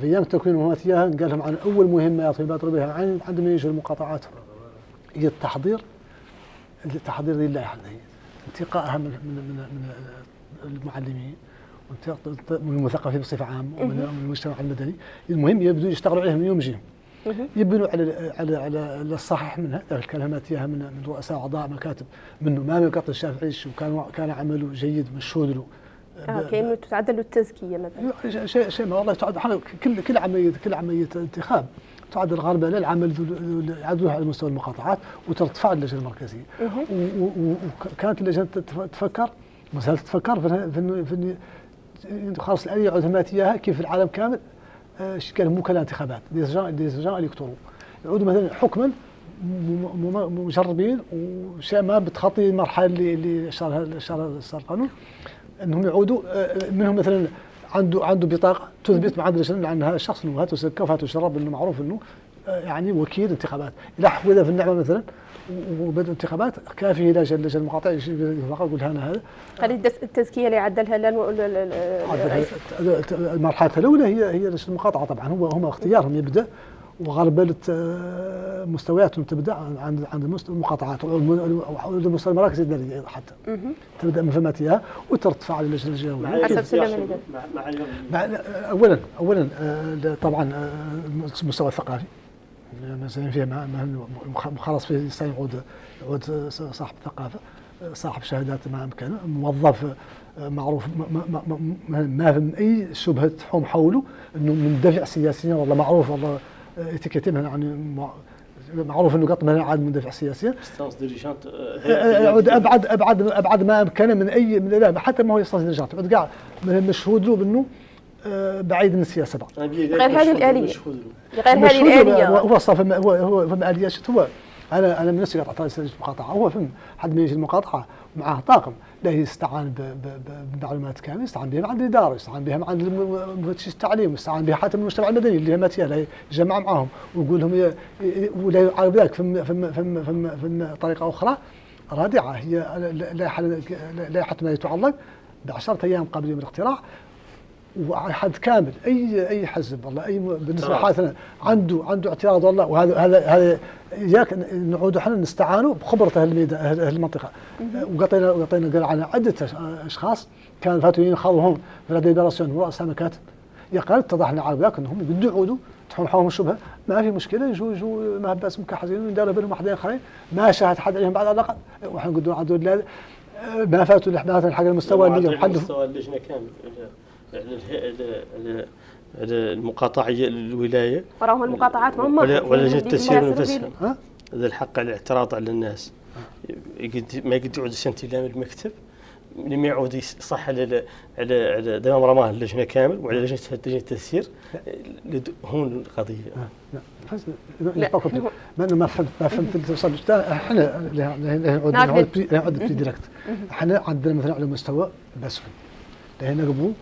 في أيام التكوين وهات إياها قال لهم عن أول مهمة يبادروا بها عندما يجوا المقاطعات. هي التحضير. التحضير لله انتقائها من من من المعلمين. من المثقفين بصفة عامة ومن المجتمع المدني. المهم يبدو يشتغلوا عليها من يوم جيهم يبنوا على على على الصحيح منها الكلمات اياها من من رؤساء أعضاء مكاتب منه ما من قطع الشافعي وكان كان عمله جيد مشهود له. آه كانه تعدل التزكية مثلا. شيء شيء ما والله تعد كل كل عملية كل عملية انتخاب تعد الغربة للعمل يعدلوها على مستوى المقاطعات وترتفع اللجنة المركزية. وكانت اللجنة تفكر ما زالت تفكر في في خلاص الآلية اياها كيف العالم كامل إيش كان مو كالانتخابات دي جان الكترون يعودوا مثلا حكما مجربين وشيء ما بتخطي المرحلة اللي اللي اشار اشار القانون إنهم يعودوا آه، منهم مثلا عنده عنده بطاقة تثبت معدل عن هذا الشخص إنه هاتوا سكة وهاتوا شرب إنه معروف إنه آه، يعني وكيل انتخابات. اذا في النعمة مثلا وبدء انتخابات كافي إلى جل المقاطع يقول أنا هذا هذه التزكية اللي عدلها المرحلة الأولى هي هي المقاطعة طبعا هو هم اختيارهم يبدأ وغربلة آه، مستوياتهم تبدأ عند عند مستوى المقاطعات المستوى المراكز الإدارية حتى. تبدأ من فماتها وترتفع على اللجنه الجويه حسب سلم اولا اولا آه، طبعا آه، المستوى الثقافي. مثلا ما خلاص في يعود يعود صاحب ثقافة صاحب شهادات ما امكانه موظف معروف ما, ما, ما, ما في أي شبهة تحوم حوله إنه مندفع سياسيا والله معروف والله étiqueté يعني معروف إنه قط عاد مندفع سياسيا. instance dirigeante ابعد ابعد أبعد ما أمكن من اي من لا حتى ما هو instance dirigeante بعد كاع مشهود له بأنه آه، بعيد من السياسة بقى غير هذه الآلية. غير هذه الآلية. هو صف هو هو فما اليات هو أنا أنا من نفسي قطعت المقاطعه هو فهم حد ما يجي المقاطعة معاه طاقم. لا يستعان بمعلومات كاملة يستعان بها عند الإدارة يستعان بها عند مفتش التعليم يستعان بها حتى من المجتمع المدني اللي ما لا يجمع معهم ويقول لهم ولا يعارض ذلك. فم فم فم فم فم طريقة أخرى رادعة. هي لائحه ما يتعلق بعشرة أيام قبل يوم الاقتراع. وحد كامل أي أي حزب والله أي بالنسبة لحالتنا عنده عنده اعتراض والله وهذا هذا هذا إياك نعود إحنا نستعانوا بخبرة أهل أهل المنطقة. وقطينا وقطينا قال على عدة أشخاص كان فاتوا ينخاضهم في الديبراسيون ورؤساء مكاتب. يا قال اتضح لنا على ذاك إنهم يبدوا يعودوا تحول حولهم الشبهة. ما في مشكلة يجوا يجوا ما بأس مكحزين ويداروا بينهم واحدين آخرين. ما شاهد حد عليهم بعد على الأقل. وحنا نقولوا عدو لا ما فاتوا الإحداث حق المستوى اللي اللي حد مستوى اللجنة كامل على- على الهيئة- على- المقاطعيه الولايه وراهم المقاطعات ما هم ولا ولا اللي نفسها هذا الحق على الاعتراض على الناس. ما يقد يعود سنتي لا من المكتب لما يعود يصح على على على دوام رماه اللجنة كامل وعلى لجنة لجنة التسيير هون القضية. لا. ما فهمت ما فهمت إحنا نعود بري- ديريكت. إحنا عندنا مثلا على مستوى بسوي لهنا قبل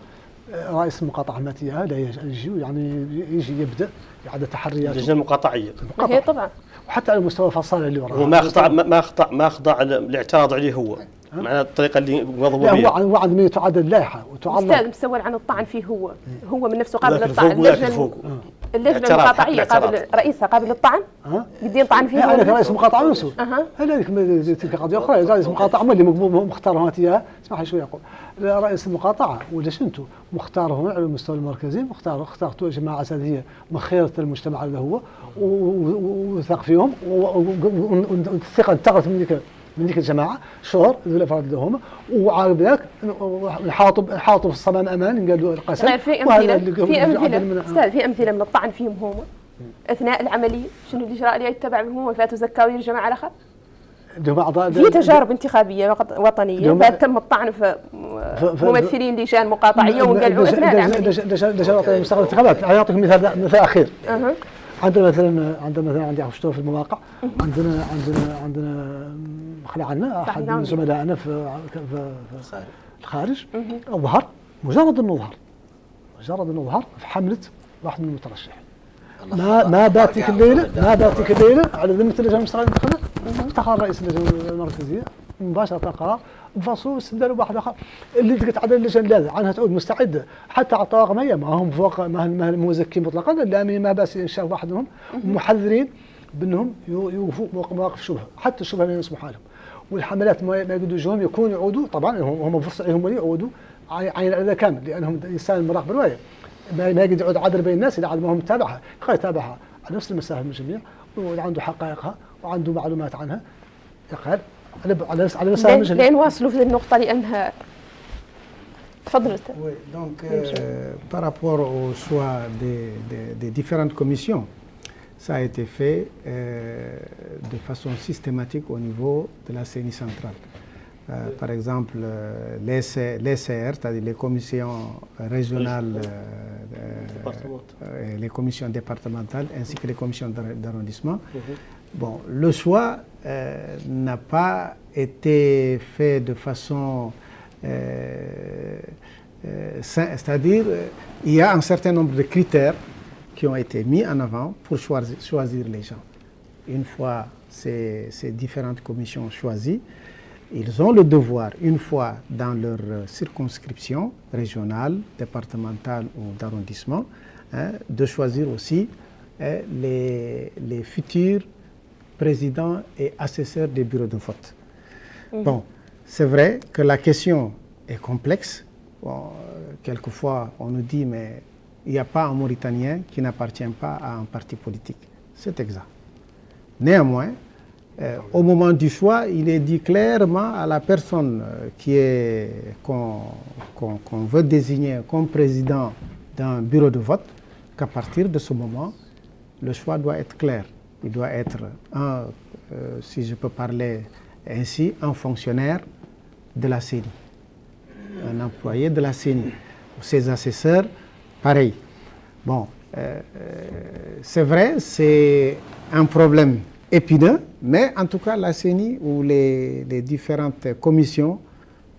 رئيس المقاطعة ماتيها لا يجي يعني يجي يبدأ يعد تحريات. اللجنه المقاطعية. هي طبعا. وحتى على مستوى الفصائل اللي وراها هو ما خضع ما خضع ما خضع الاعتراض عليه هو. معناها الطريقة اللي وضعوا لا هو بها عن- هو عندما يتعدد اللائحة أستاذ وتعلق مستول عن الطعن فيه هو. هو من نفسه قابل للطعن اللجنه اللجنه المقاطعيه. قابل رئيسها قابل للطعن قد يطعن فيه لا هو أنا رئيس المقاطعه نفسه أها هذيك تلك قضيه أخرى رئيس المقاطعه هو اللي مقبول مختار هات اياها اسمح لي شوي أقول رئيس المقاطعه ولا شنتو مختارهم على المستوى المركزي مختار اختارتوا جماعة اساتذه من خيره المجتمع اللي هو وثق فيهم والثقه انتقلت من ذيك من ذيك الجماعة شهر ذو الأفراد اللي هم وعارف ذاك نحاطوا نحاطوا في الصمام أمان قالوا القسم في أمثلة في أمثلة. أستاذ في أمثلة من الطعن فيهم هم أثناء العملية شنو الاجراء اللي يتبع بهم هم فاتوا زكاوي الجماعة الآخر في تجارب انتخابية وطنية. فات تم الطعن في ممثلين لجان مقاطعية وقالوا أثناء العملية. لجان مستقبل الانتخابات أنا أعطيكم مثال مثال أخير. عندنا مثلا عندنا مثلا عندي شفتوه في المواقع. عندنا عندنا عندنا خلي عنا أحد. من زملائنا في في في الخارج. ظهر مجرد انه ظهر مجرد انه ظهر في حملة واحد من المترشحين. ما ما بات تلك الليلة ما بات تلك الليلة على ذمة اللجنه المستقله الانتخابات اتخذ رئيس اللجنه المركزيه مباشرة قرار. بفصول استبدال واحد آخر. اللي تقعد عدد اللجان لا عنها تعود مستعدة. حتى على الطواقم هي ما هم فوق ما هم مزكين مطلقا. لا ما بأس انشاء واحد منهم محذرين بأنهم يو- يوقفوا مواقف الشبهه حتى الشبهه لا يسمح لهم والحملات ما ما يقدروا يجوهم يكون يعودوا طبعا هم هم عليهم ولي يعودوا عي- عين الأذى كامل لأنهم إنسان المراقب الروايه ما ما يقدر يعود عدل بين الناس إذا عاد ما هم متابعها. خلي يتابعها على نفس المسافة من الجميع وعنده حقائقها وعنده معلومات عنها. يقال على على نفس على مسافة من لين الجميع لين واصلوا في النقطة لأنها تفضل أستاذ. Par rapport au choix des, des- des différentes commissions, ça a été fait euh, de façon systématique au niveau de la CENI centrale. Euh, par exemple, euh, les, CR, c'est-à-dire les commissions régionales, euh, les commissions départementales ainsi que les commissions d'ar- d'arrondissement. Bon, le choix n'a pas été fait de façon euh, euh, c'est-à-dire euh, il y a un certain nombre de critères qui ont été mis en avant pour choisir, choisir les gens. Une fois ces, ces différentes commissions choisies, ils ont le devoir, une fois dans leur circonscription régionale, départementale ou d'arrondissement, hein, de choisir aussi hein, les, les futurs présidents et assesseurs des bureaux de vote. Bon, c'est vrai que la question est complexe. Bon, euh, quelquefois, on nous dit, mais il n'y a pas un Mauritanien qui n'appartient pas à un parti politique. C'est exact. Néanmoins, euh, au moment du choix, il est dit clairement à la personne euh, qu'on qu'on- qu'on veut désigner comme président d'un bureau de vote qu'à partir de ce moment, le choix doit être clair. Il doit être un, euh, si je peux parler ainsi, un fonctionnaire de la CENI, un employé de la CENI. Ses assesseurs, pareil. Bon, euh, euh, c'est vrai, c'est un problème épineux, mais en tout cas, la CENI ou les, différentes commissions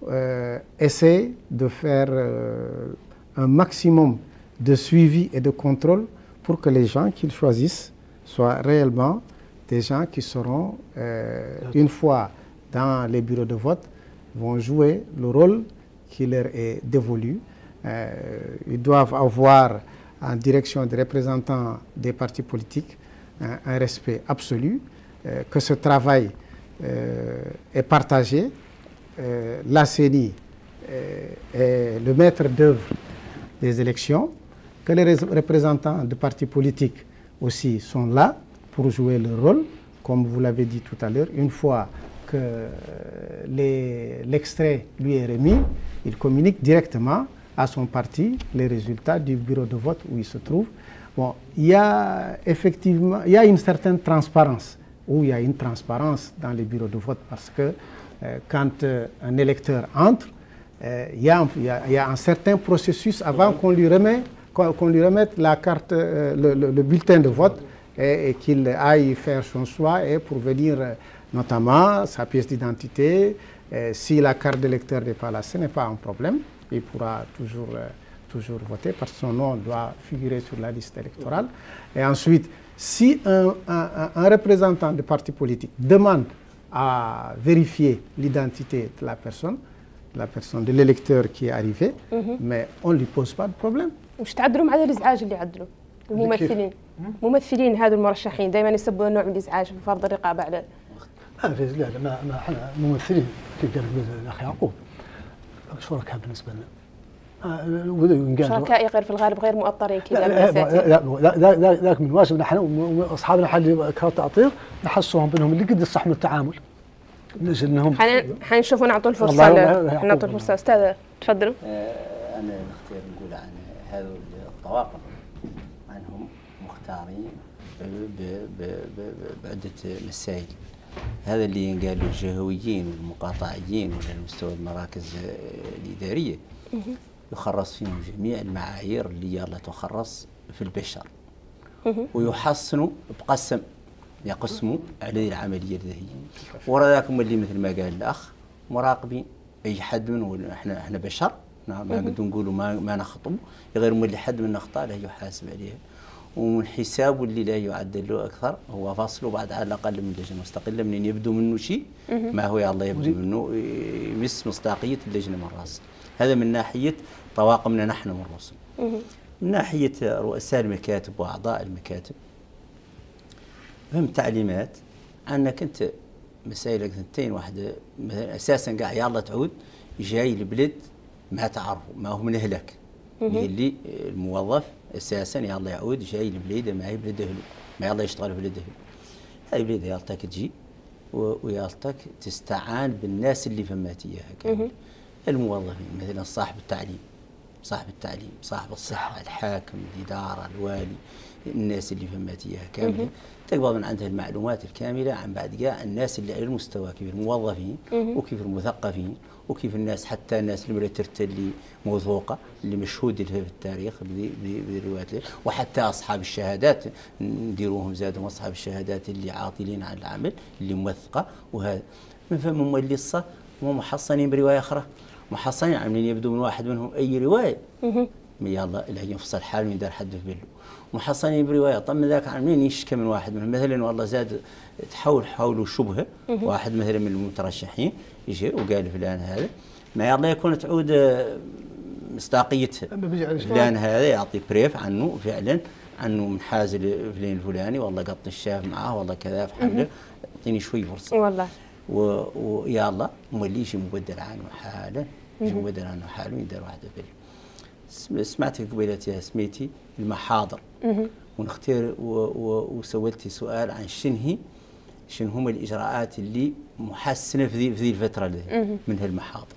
euh, essaient de faire un maximum de suivi et de contrôle pour que les gens qu'ils choisissent soient réellement des gens qui seront, une fois dans les bureaux de vote, vont jouer le rôle qui leur est dévolu. Euh, ils doivent avoir en direction des représentants des partis politiques un, un respect absolu, euh, que ce travail euh, est partagé. Euh, la CENI euh, est le maître d'œuvre des élections que les représentants de partis politiques aussi sont là pour jouer leur rôle, comme vous l'avez dit tout à l'heure, une fois que l'extrait lui est remis, il communique directement à son parti les résultats du bureau de vote où il se trouve. Bon, il y a effectivement, il y a une certaine transparence, où il y a une transparence dans les bureaux de vote parce que euh, quand euh, un électeur entre, euh, il y, a, il, y a, un certain processus avant qu'on lui, remet, qu'on lui remette la carte, le, le, bulletin de vote et, et qu'il aille faire son choix et pour venir notamment sa pièce d'identité. si la carte d'électeur n'est pas là, ce n'est pas un problème Il pourra toujours, toujours voter parce que son nom doit figurer sur la liste électorale. Et ensuite, si un, un, un représentant de parti politique demande à vérifier l'identité de la personne, la personne de l'électeur qui est arrivé, mais on ne lui pose pas de problème. وش تعدلوا مع هذا الازعاج اللي عدلوا الممثلين ممثلين هذا المرشحين دائما يسببوا نوع من الازعاج في فرض الرقابه على ما في لا لا ما ما احنا ممثلين كيف قال الاخ يعقوب شركاء بالنسبة لنا؟ شركائي غير في الغالب غير مؤطرين كذا لا لا لا ذاك من واجب نحن واصحابنا حل كرة تعطير نحسهم بأنهم اللي قد يصحوا التعامل. نجي انهم حنشوفوا نعطوا الفرصة نعطوا الفرصة. أستاذ تفضلوا. أنا نختار نقول عن هذول الطواقم عنهم مختارين بعدة مسائل. هذا اللي ينقال الجهويين والمقاطعيين ولا مستوى المراكز الإدارية. يخرص فيهم جميع المعايير اللي يلا تخرص في البشر. ويحصنوا بقسم يقسموا على العملية الذهنيه ورا ذاكم اللي مثل ما قال الأخ مراقبين أي حد من إحنا إحنا بشر نعم ما نقدر نقولوا ما ما نخطب. غير مولي حد من اخطاء له يحاسب عليها. ومن حسابه اللي لا يعدل له أكثر هو فصله بعد على الأقل من لجنة مستقلة منين يبدو منه شيء ما هو الله يبدو منه يمس مصداقية اللجنة من راس هذا من ناحية طواقمنا نحن من الرسل. من ناحية رؤساء المكاتب وأعضاء المكاتب فهم تعليمات أنك أنت مسائلك ثنتين واحدة مثلا أساسا قاعد يلا تعود جاي البلد ما تعرفه ما هو من أهلك. اللي الموظف أساسا يلا يعود جاي البلد ما هي بلد اهله ما يلا يشتغل في بلد اهله هاي بلد يالتك تجي ويالتك تستعان بالناس اللي فمات إياها كامل. الموظفين مثلا صاحب التعليم صاحب التعليم صاحب الصحة الحاكم الإدارة الوالي الناس اللي فهمت إياها كاملة تقبض من عندها المعلومات الكاملة عن بعد جاء الناس اللي على المستوى كيف الموظفين وكيف المثقفين وكيف الناس حتى الناس اللي اللي موثوقة اللي مشهود في التاريخ بالروايات وحتى أصحاب الشهادات نديروهم زادهم أصحاب الشهادات اللي عاطلين عن العمل اللي موثقة. وهذا من فهم مولصة ومحصنين برواية أخرى. محصنين عاملين يبدو من واحد منهم أي رواية. يلا اللي ينفصل حال من دار حد في بلو محصنين برواية طب من ذاك عاملين يشكى من واحد منهم؟ مثلا والله زاد تحول حوله شبهة. واحد مثلا من المترشحين يجي وقال فلان هذا ما يلا يكون تعود آه، مصداقيته. فلان هذا يعطي بريف عنه فعلا عنه منحاز لفلان الفلاني والله قط الشاف معاه والله كذا في حمله أعطيني شوي فرصة. والله. ويا الله مولي يجي مبدل عنه حالا يجي مبدل عنه حالا ويدار واحدة بل سمعت قبيلتي سميتي المحاضر. ونختار وسولتي سؤال عن شنهي شنو هم الإجراءات اللي محسنة في ذي الفترة اللي من هالمحاضر.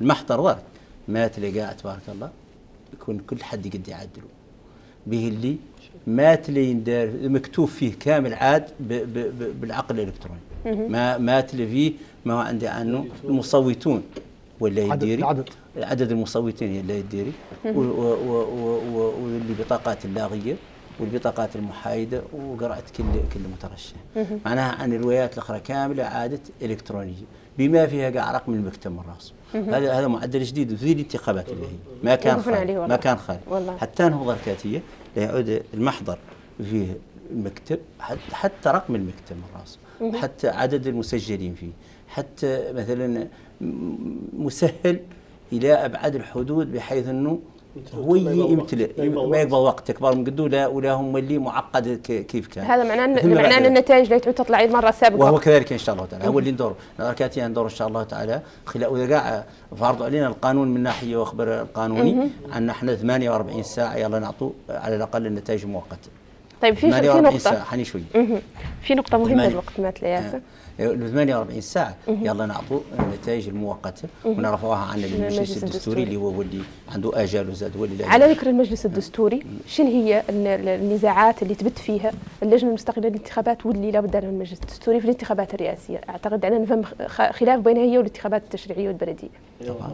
المحضر ذاك ما تلقاه تبارك الله يكون كل حد يقدر يعدله. به اللي ما تلي مكتوب فيه كامل عاد بالعقل الإلكتروني. ما ما تلي فيه ما هو عندي عنه المصوتون ولا يديري. عدد عدد المصوتين اللي يديري. والبطاقات اللاغية. والبطاقات المحايدة وقرأت كل كل مترشح. معناها عن الروايات الأخرى كاملة عادت إلكترونية بما فيها قاع رقم المكتب رأسه. هذا هذا معدل جديد في الانتخابات اللي هي. ما كان خالي ما كان خالي حتى نهضه الكاتية يعود المحضر فيه المكتب حتى رقم المكتب رأسه. حتى عدد المسجلين فيه. حتى مثلا مسهل إلى أبعد الحدود بحيث أنه هو يمتلئ. ما يقبل وقت. اكبر من قد ولا ولا هم اللي معقد كيف كان. هذا معناه معناه إن النتائج اللي تعود تطلع المره السابقه وهو كذلك إن شاء الله تعالى. هو اللي ندور كاتي ندور إن شاء الله تعالى. خلال وإذا قاع فرض علينا القانون من ناحية واخبر القانوني عن إحنا 48 ساعة يلا نعطوا على الأقل النتائج المؤقته طيب في في 48 ساعة. نقطه حني شوي. في نقطة مهمة. الوقت مات ياسر ال 48 ساعة. يلا نعطوا النتائج المؤقتة ونرفعوها عن المجلس الدستوري اللي هو اللي عنده آجال وزاد لازم- على ذكر المجلس الدستوري شنو هي ال- ال- النزاعات اللي تبت فيها اللجنة المستقلة للانتخابات واللي لابد لها من المجلس الدستوري في الانتخابات الرئاسية؟ أعتقد أن نفهم خ- خلاف بينها هي والانتخابات التشريعية والبلدية. طبعا.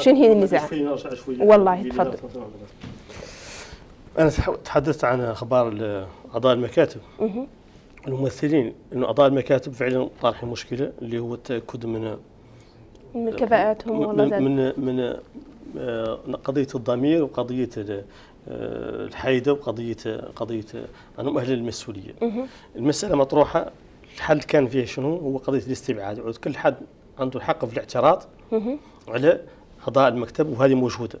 شنو هي النزاع؟ والله، تفضل. أنا تح- تحدثت عن أخبار أعضاء المكاتب. الممثلين إنه اعضاء المكاتب فعلا طارحين مشكله اللي هو التأكد من من كفاءاتهم والله من من, من آه، قضية الضمير وقضية آه، الحيدة وقضيه قضية أنهم أهل المسؤولية. المسألة مطروحة الحل كان فيه شنو؟ هو قضية الاستبعاد كل حد عنده الحق في الاعتراض على اعضاء المكتب وهذه موجودة.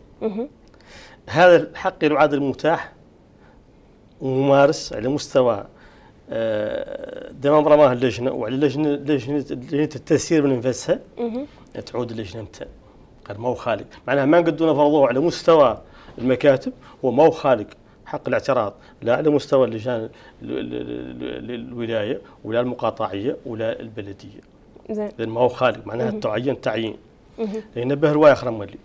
هذا الحق يعاد المتاح وممارس على مستوى دمام رماه اللجنة وعلى لجنه لجنة لجنة التسيير من نفسها. تعود اللجنة قال ما هو خالق. معناها ما نقدروا نفرضوه على مستوى المكاتب هو ما هو خالق. حق الاعتراض. لا على مستوى اللجان ال- ال- ال- ال- الولاية ولا المقاطعية ولا البلدية. زين. لأن ما هو خالق. معناها تعين تعيين. لأن به رواية أخرى مولي.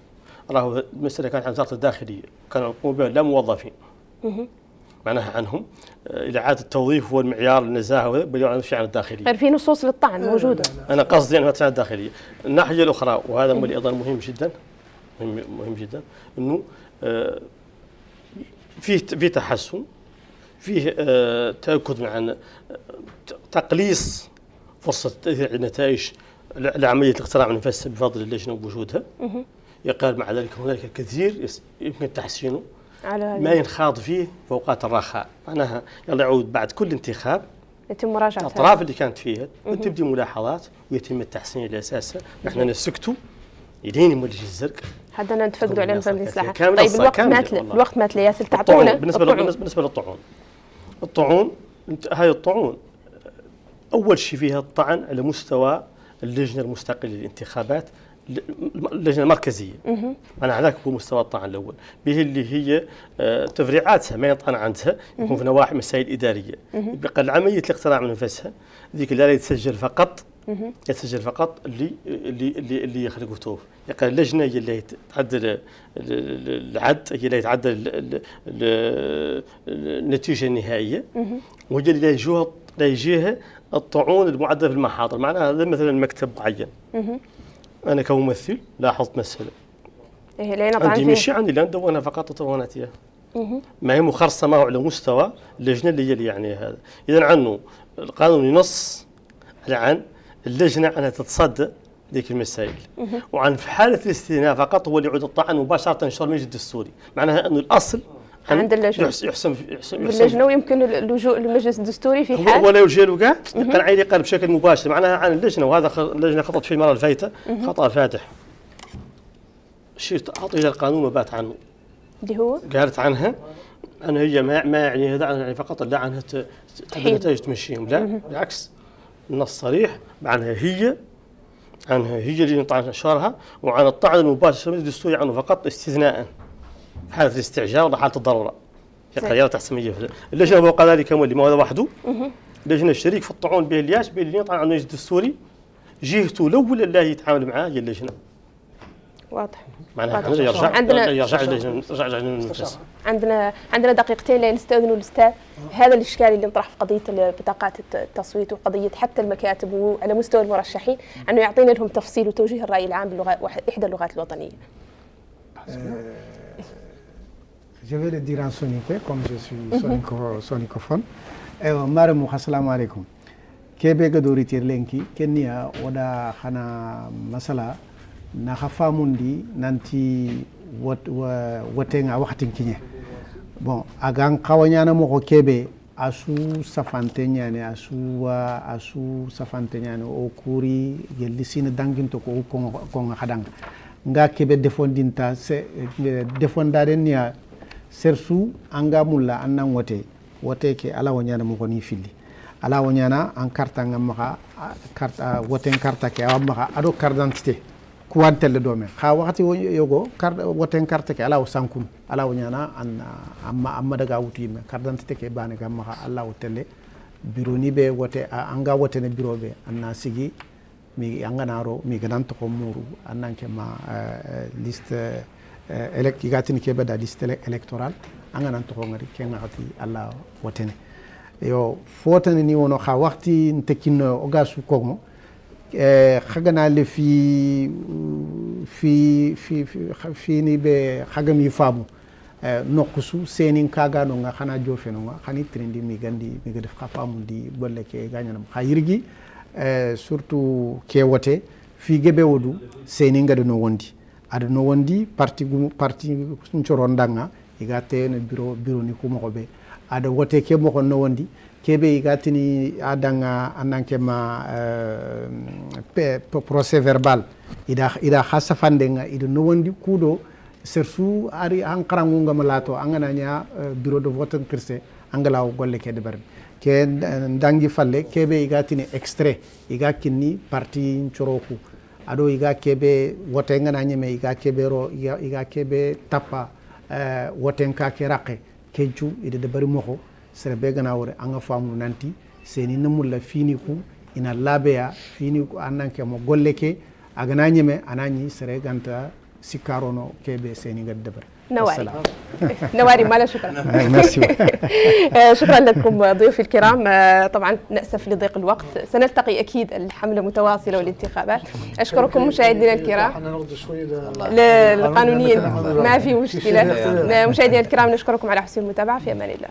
راهو المساله كانت عن وزاره الداخلية. كانوا يقوموا بها لا موظفين. معناها عنهم. آه، إلى عاد التوظيف هو المعيار النزاهه وهذا بل عن الشيء عن الداخلية. غير في نصوص للطعن موجودة. أنا قصدي انها تساعد الداخلية. الناحية الأخرى وهذا أيضا مهم جدا مهم, مهم جدا إنه آه، فيه في تحسن فيه آه، تأكد من عن آه، تقليص فرصة تأثير النتائج لعمليه الاقتراع من نفسها بفضل اللجنه ووجودها يقال مع ذلك هنالك الكثير يمكن تحسينه. على ما ينخاض فيه في اوقات الرخاء معناها يلا يعود بعد كل انتخاب. يتم مراجعة الاطراف اللي كانت فيها وتبدي ملاحظات ويتم التحسين على اساسها نحن نسكتوا الين يملج الزرق. حدنا نتفقدوا على نظام الاصلاحات كاملة طيب الوقت مات. الوقت مات ياسر الطعون تعطونا بالنسبة الطعون. بالنسبة للطعون. الطعون هاي الطعون أول شيء فيها الطعن على مستوى اللجنة المستقلة للانتخابات. اللجنة المركزية. معناها هذاك هو مستوى الطعن الأول. به اللي هي آه، تفريعاتها ما يطعن عندها يكون في نواحي مسائل إدارية. يبقى عملية الاقتراع من نفسها ذيك اللي لا يتسجل فقط. يتسجل فقط اللي اللي اللي, اللي يخلق توف. يقال اللجنة هي اللي تعدل ال- ال- العد هي اللي تعدل ال- ال- ال- النتيجة النهائية. وهي اللي يجوها لا يجيها الطعون المعدله في المحاضر. معناها هذا مثلا مكتب معين. أنا كممثل لاحظت مسألة. إيه عندي. مشي عندي لا ندونها فقط اياها ما هي مخرصه على مستوى اللجنة اللي هي اللي يعني هذا. اذا عنه القانون ينص على عن اللجنة انها تتصدى ذيك المسائل. وعن في حالة الاستثناء فقط هو اللي يعود الطعن مباشرة المجلس الدستوري. معناها أنه الأصل عند اللجنة. يحسن يحسن, يحسن, باللجنة ويمكن اللجوء للمجلس الدستوري في حال. ولا يوجه له كاع عيني قال بشكل مباشر معناها عن اللجنة وهذا اللجنة خطط فيه المره الفايتة. خطأ فاتح. شيء أعطي إلى القانون وبات عنه. اللي هو؟ قالت عنها أن هي ما ما يعني هذا يعني فقط لا عنها تحيد. تمشيهم. لا بالعكس. النص صريح عنها هي عنها هي اللي يطعن اشهارها وعن الطعن المباشر الدستوري عنه فقط استثناء. في حالة الاستعجال ولا حالة الضرورة. يقال يا تحسميه اللجنه فوق ذلك مولي ما هذا وحده اللجنه الشريك في الطعون به الياس به اللي يطعن عن المجلس الدستوري جهته الاولى اللي يتعامل معاه هي اللجنه واضح. معناها واضح. يرجع عندنا- يرجع يرجع عندنا عندنا دقيقتين لنستاذنوا الأستاذ. هذا الاشكال اللي انطرح في قضية بطاقات الت- التصويت وقضية حتى المكاتب وعلى مستوى المرشحين أنه يعطينا لهم تفصيل وتوجيه الرأي العام باللغة إحدى اللغات الوطنية. je vais le dire en soninké comme je suis mhm. sonico, soninko, soninkophone eyo eh, maremu assalamu aleykum keɓe gaɗoritir lenki kenniya oɗa hana masala naha famundi nanti wot, wotenga wahtin kiñe bon agan kawañanamoxo keɓe a su safante ñane a suwa a su safante ñane o kuuri yelli sina danginto ko konga haɗanga nga keɓe defondinta eh, defondaren niya sersu anga mulla annan wote wote ke ala wo ñana mogoni filli ala wo ñana an karta ngam maxa karta woten karta ke awa maxa aɗo carte d'identité kuwantelle ɗo men ha wakati yogo woten carte ke ala o sankum ala wo ñana an amma amma daga wutu yimɓe carte d'identité ke bane gam maxa alla wo telle. Bureau ni ɓe wote anga wotene bureau ɓe anna sigi mi anganaro mi ganan to ko muru annanke ma liste Eh, elect igatini keɓeɗa liste électoral anganan toxongari ke ngaxati alla wo tene yo fotane ni wono xa waxti n tekkinnoyo o ga sukogmo xagana eh, le fi fi fi fini ɓe xagami faamu eh, noqqusu senin kaganonga xana jofenonga xani trindi migandi miga def xa faamundi golle ke gañanam xa yirgi surtout ke wote figeɓe wodu senin gadano wondi. Aɗa no wondi parti parti corondanga iga teyno bureau bureau ni kumoxoɓe aɗa wote ke moxon no wondi keɓe igatini a danga annankema procès verbal. Ida ida xa safandenga ida no wondi kuuɗo surtout ari an qarangungama laato a uh, bureau de vote kirse angalawo golle ke deɓarmi ke dangi falle keɓe iga tini extrait iga kinni parti coroku aɗo iga keɓe wote ngana ñeme iga keɓe ro iga keɓe tappa woten ka ke raqe kencu ida deɓari moxo sere be gana wore anga faamu nanti seni namulla fini ku ina laabeya fini ku annanke mo golle ke agana ñeme sere ganta sikkarono keɓe seni gadi deɓare نواري نواري ما لا شكرا ميرسي شكرا لكم ضيوفي الكرام طبعا نأسف لضيق الوقت سنلتقي أكيد الحملة متواصلة والانتخابات أشكركم مشاهدينا الكرام للقانونيين ما في مشكلة مشاهدينا الكرام نشكركم على حسن المتابعة في أمان الله